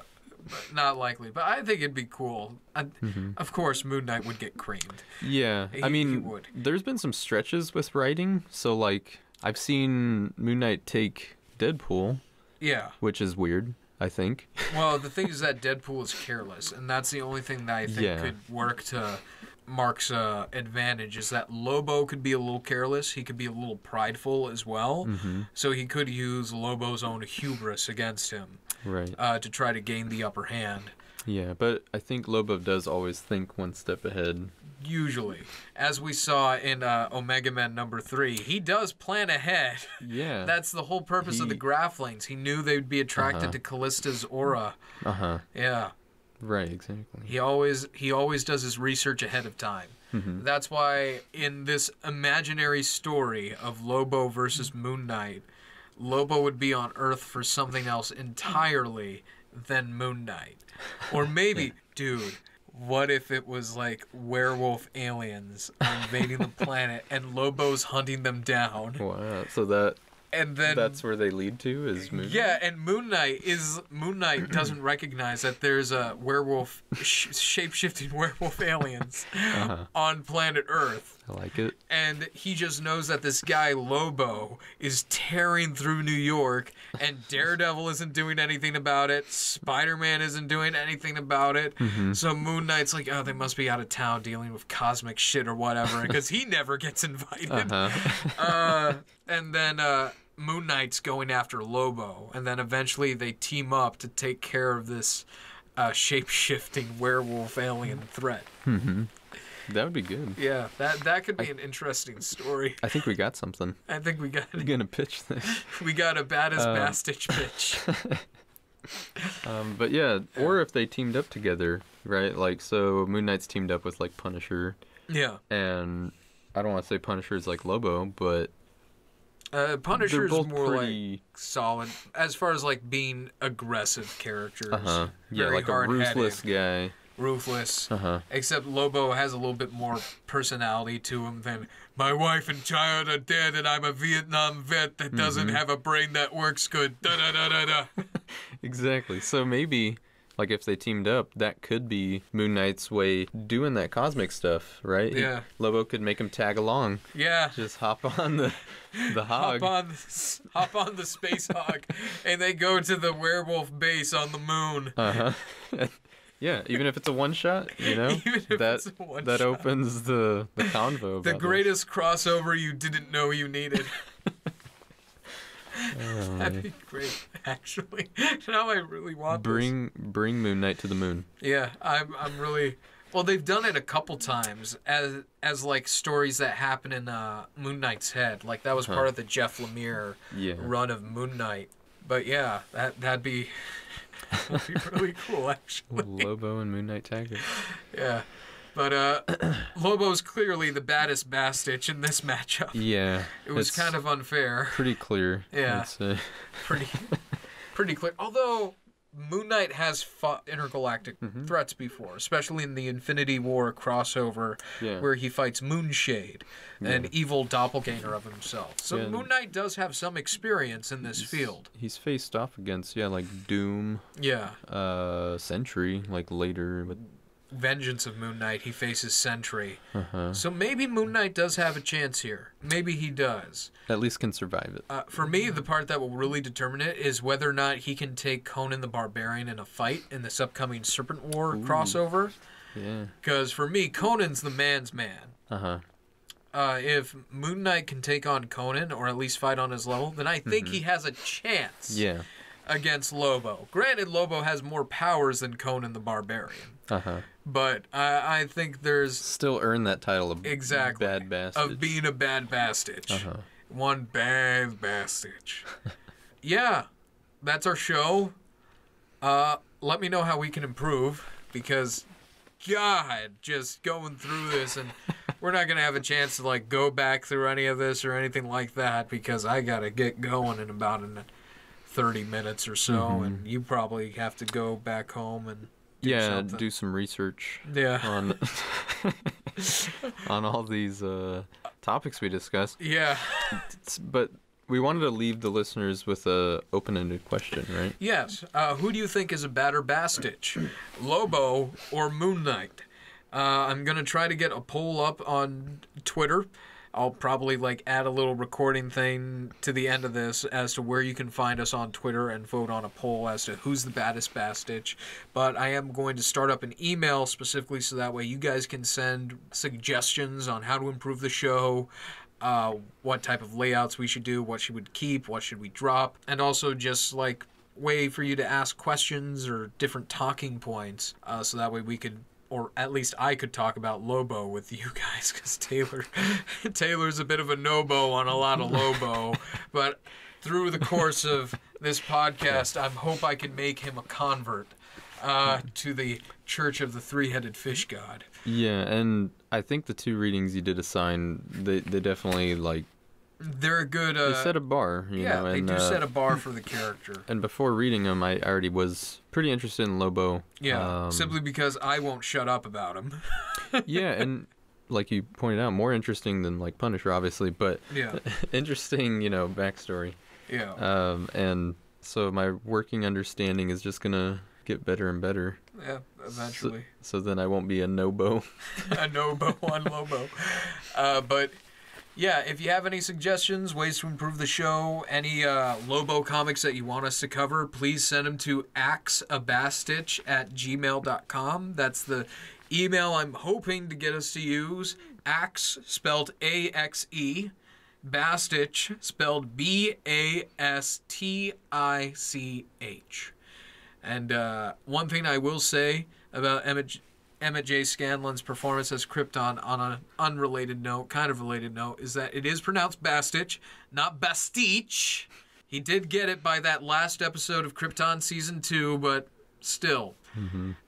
but not likely, but I think it'd be cool. I, Mm-hmm. Of course, Moon Knight would get creamed. yeah, he- I mean, would. there's been some stretches with writing. So like, I've seen Moon Knight take Deadpool, Yeah. which is weird. I think. Well, the thing is that Deadpool is careless, and that's the only thing that I think Yeah. could work to Mark's uh, advantage is that Lobo could be a little careless. He could be a little prideful as well. Mm-hmm. So he could use Lobo's own hubris against him right. uh, to try to gain the upper hand. Yeah, but I think Lobo does always think one step ahead. Usually, as we saw in uh, Omega Men number three, he does plan ahead. Yeah. That's the whole purpose of the He- He knew they'd be attracted Uh-huh. to Callista's aura. Uh huh. Yeah. Right. Exactly. He always he always does his research ahead of time. Mm-hmm. That's why in this imaginary story of Lobo versus Moon Knight, Lobo would be on Earth for something else entirely than Moon Knight. Or maybe, dude, what if it was like werewolf aliens invading the planet and Lobo's hunting them down? Wow. So that And then that's where they lead to is Moon. yeah, and Moon Knight is Moon Knight doesn't recognize that there's a werewolf, sh- shape-shifting werewolf aliens on planet Earth, I like it. and he just knows that this guy Lobo is tearing through New York, and Daredevil isn't doing anything about it. Spider-Man isn't doing anything about it. So Moon Knight's like, oh, they must be out of town dealing with cosmic shit or whatever, because he never gets invited Uh-huh. uh, and then uh, Moon Knight's going after Lobo, and then eventually they team up to take care of this uh, shape-shifting werewolf alien threat. That would be good. Yeah, that that could be an interesting story. I think we got something. I think we got I'm gonna pitch this. we got a baddest Um, bastich bitch. Um, but yeah, or if they teamed up together, right? Like so, Moon Knight's teamed up with like Punisher, Yeah, and I don't want to say Punisher is like Lobo, but uh, Punisher's both more like solid as far as like being aggressive characters. Uh huh. Yeah, like a ruthless guy. ruthless. Uh huh. Except Lobo has a little bit more personality to him than my wife and child are dead and I'm a Vietnam vet that doesn't Mm-hmm. have a brain that works good. Da da da da da. Exactly. So maybe, like, if they teamed up, that could be Moon Knight's way doing that cosmic stuff, right? He- Yeah. Lobo could make him tag along. Yeah. Just hop on the the hog. Hop on, the, hop on the space hog, and they go to the werewolf base on the moon. Uh huh. yeah, even if it's a one shot, you know, Even if that it's a that shot. opens the the convo. The about this. greatest crossover you didn't know you needed. Oh, That'd be great, actually. Now I really want this. bring bring Moon Knight to the moon. Yeah, I'm I'm really Well, they've done it a couple times as as like stories that happen in uh, Moon Knight's head. Like that was part of the Jeff Lemire Yeah. run of Moon Knight. But yeah, that that'd be that'd be really cool actually. Lobo and Moon Knight Taggart. Yeah. But uh Lobo's clearly the baddest Bastich in this matchup. Yeah. It was kind of unfair. pretty clear. Yeah. Pretty pretty clear. Although Moon Knight has fought intergalactic Mm-hmm. threats before, especially in the Infinity War crossover Yeah. where he fights Moonshade, an evil doppelganger of himself. So Yeah. Moon Knight does have some experience in this field. He's faced off against yeah like Doom, Yeah. uh, Sentry like later, but Vengeance of Moon Knight, he faces Sentry. uh-huh. So maybe Moon Knight does have a chance here. Maybe he does. at least can survive it. Uh, for me, the part that will really determine it is whether or not he can take Conan the Barbarian in a fight in this upcoming Serpent War crossover. Yeah. Because for me, Conan's the man's man. Uh huh. Uh, if Moon Knight can take on Conan, or at least fight on his level, then I think he has a chance Yeah. against Lobo. Granted, Lobo has more powers than Conan the Barbarian. Uh huh. But I, I think there's Still earn that title of exactly bad bastard. of being a bad bastich. Uh-huh. One bad bastich. yeah, that's our show. Uh, let me know how we can improve because, God, just going through this and we're not gonna have a chance to like go back through any of this or anything like that because I gotta get going in about in thirty minutes or so, Mm-hmm. and you probably have to go back home and do yeah, something. do some research yeah. on on all these uh, topics we discussed. Yeah. But we wanted to leave the listeners with a open-ended question, right? Yes. Uh, who do you think is a badder Bastich, Lobo or Moon Knight? Uh, I'm gonna try to get a poll up on Twitter. I'll probably like add a little recording thing to the end of this as to where you can find us on Twitter and vote on a poll as to who's the baddest Bastich. But I am going to start up an email specifically so that way you guys can send suggestions on how to improve the show, uh, what type of layouts we should do, what should we keep, what should we drop, and also just like way for you to ask questions or different talking points, uh, so that way we could, or at least I could talk about Lobo with you guys, because Taylor, Taylor's a bit of a nobo on a lot of Lobo, but through the course of this podcast, I hope I can make him a convert uh, to the Church of the Three-Headed Fish God. Yeah, and I think the two readings you did assign, they they definitely like They're a good. Uh, they set a bar, you yeah, know, they and do uh, set a bar for the character. and before reading them, I already was pretty interested in Lobo. Yeah, Um, simply because I won't shut up about him. yeah, and like you pointed out, more interesting than like Punisher, obviously, but yeah, interesting, you know, backstory. yeah. Um, and so my working understanding is just gonna get better and better. Yeah, eventually. So then I won't be a nobo. a Nobo on Lobo. Uh, but yeah, if you have any suggestions, ways to improve the show, any uh, Lobo comics that you want us to cover, please send them to axeabastich at gmail.com. That's the email I'm hoping to get us to use. Axe, spelled A X E. Bastich, spelled B A S T I C H. And uh, one thing I will say about Emmett, Emmett J. Scanlan's performance as Krypton on an unrelated note, kind of related note, is that it is pronounced Bastich, not Bastich. He did get it by that last episode of Krypton season two, but still,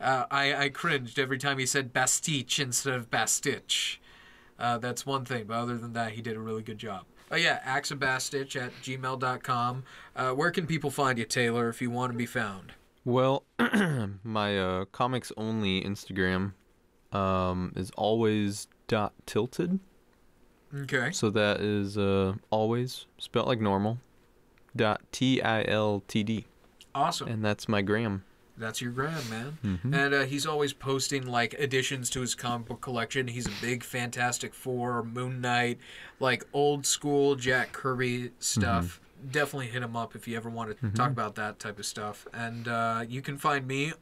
uh, I, I cringed every time he said Bastich instead of Bastich. Uh, that's one thing, but other than that, he did a really good job. Oh yeah, axabastich at gmail.com. Uh, where can people find you, Taylor, if you want to be found? Well, my uh, comics only Instagram um, is always dot tilted. Okay. So that is uh, always spelt like normal. Dot T I L T D, Awesome. and that's my gram. That's your gram, man. Mm-hmm. And uh, he's always posting like additions to his comic book collection. He's a big Fantastic Four, Moon Knight, like old school Jack Kirby stuff. Mm-hmm. Definitely hit him up if you ever want to talk about that type of stuff. And uh, you can find me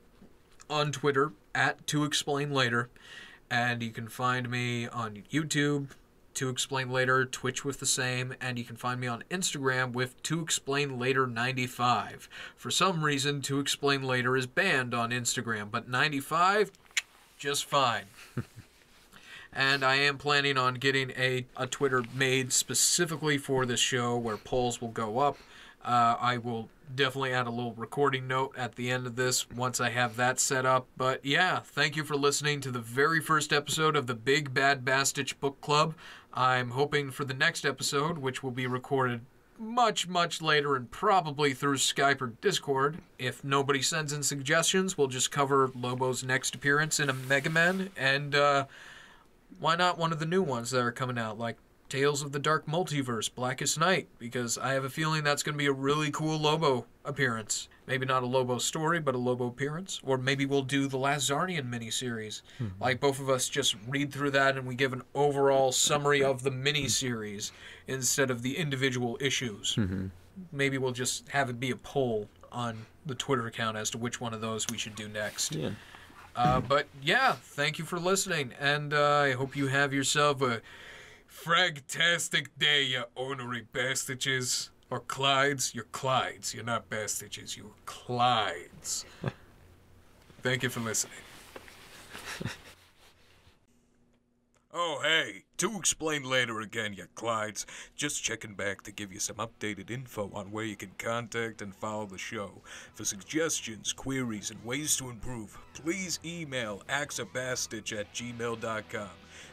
on Twitter at To Explain Later, and you can find me on YouTube. To explain later, Twitch with the same, and you can find me on Instagram with To Explain Later 95. For some reason, To Explain Later is banned on Instagram, but 95, just fine. and I am planning on getting a, a Twitter made specifically for this show where polls will go up. Uh, I will definitely add a little recording note at the end of this once I have that set up. But yeah, thank you for listening to the very first episode of the Big Bad Bastich Book Klub. I'm hoping for the next episode, which will be recorded much, much later and probably through Skype or Discord. If nobody sends in suggestions, we'll just cover Lobo's next appearance in Omega Men and uh, why not one of the new ones that are coming out, like Tales of the Dark Multiverse, Blackest Night, because I have a feeling that's going to be a really cool Lobo appearance. Maybe not a Lobo story, but a Lobo appearance. Or maybe we'll do the Last Czarnian miniseries. Mm-hmm. Like both of us just read through that and we give an overall summary of the miniseries instead of the individual issues. Mm-hmm. Maybe we'll just have it be a poll on the Twitter account as to which one of those we should do next. Yeah. Uh, but yeah, thank you for listening, and uh, I hope you have yourself a fragtastic day, you ornery bastages. Or Clydes. You're Clydes. You're not bastages. You're Clydes. thank you for listening. Oh, hey, to explain later again, you Clydes. Just checking back to give you some updated info on where you can contact and follow the show. For suggestions, queries, and ways to improve, please email axabastich at gmail.com.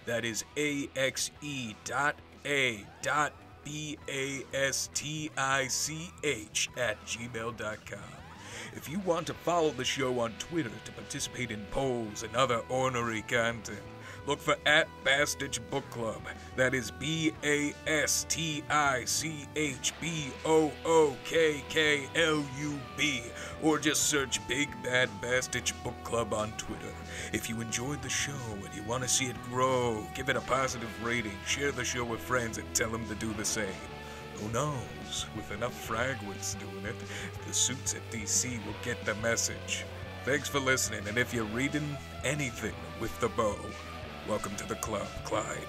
That is A-X-E dot A dot B-A-S-T-I-C-H at gmail.com. If you want to follow the show on Twitter to participate in polls and other ornery content, look for at Bastich Book Klub. That is B A S T I C H B O O K K L U B, or just search Big Bad Bastich Book Klub on Twitter. If you enjoyed the show and you want to see it grow, give it a positive rating, share the show with friends, and tell them to do the same. Who knows? With enough fragwits doing it, the suits at DC will get the message. Thanks for listening, and if you're reading anything with the bow, Welcome to the club, Clyde.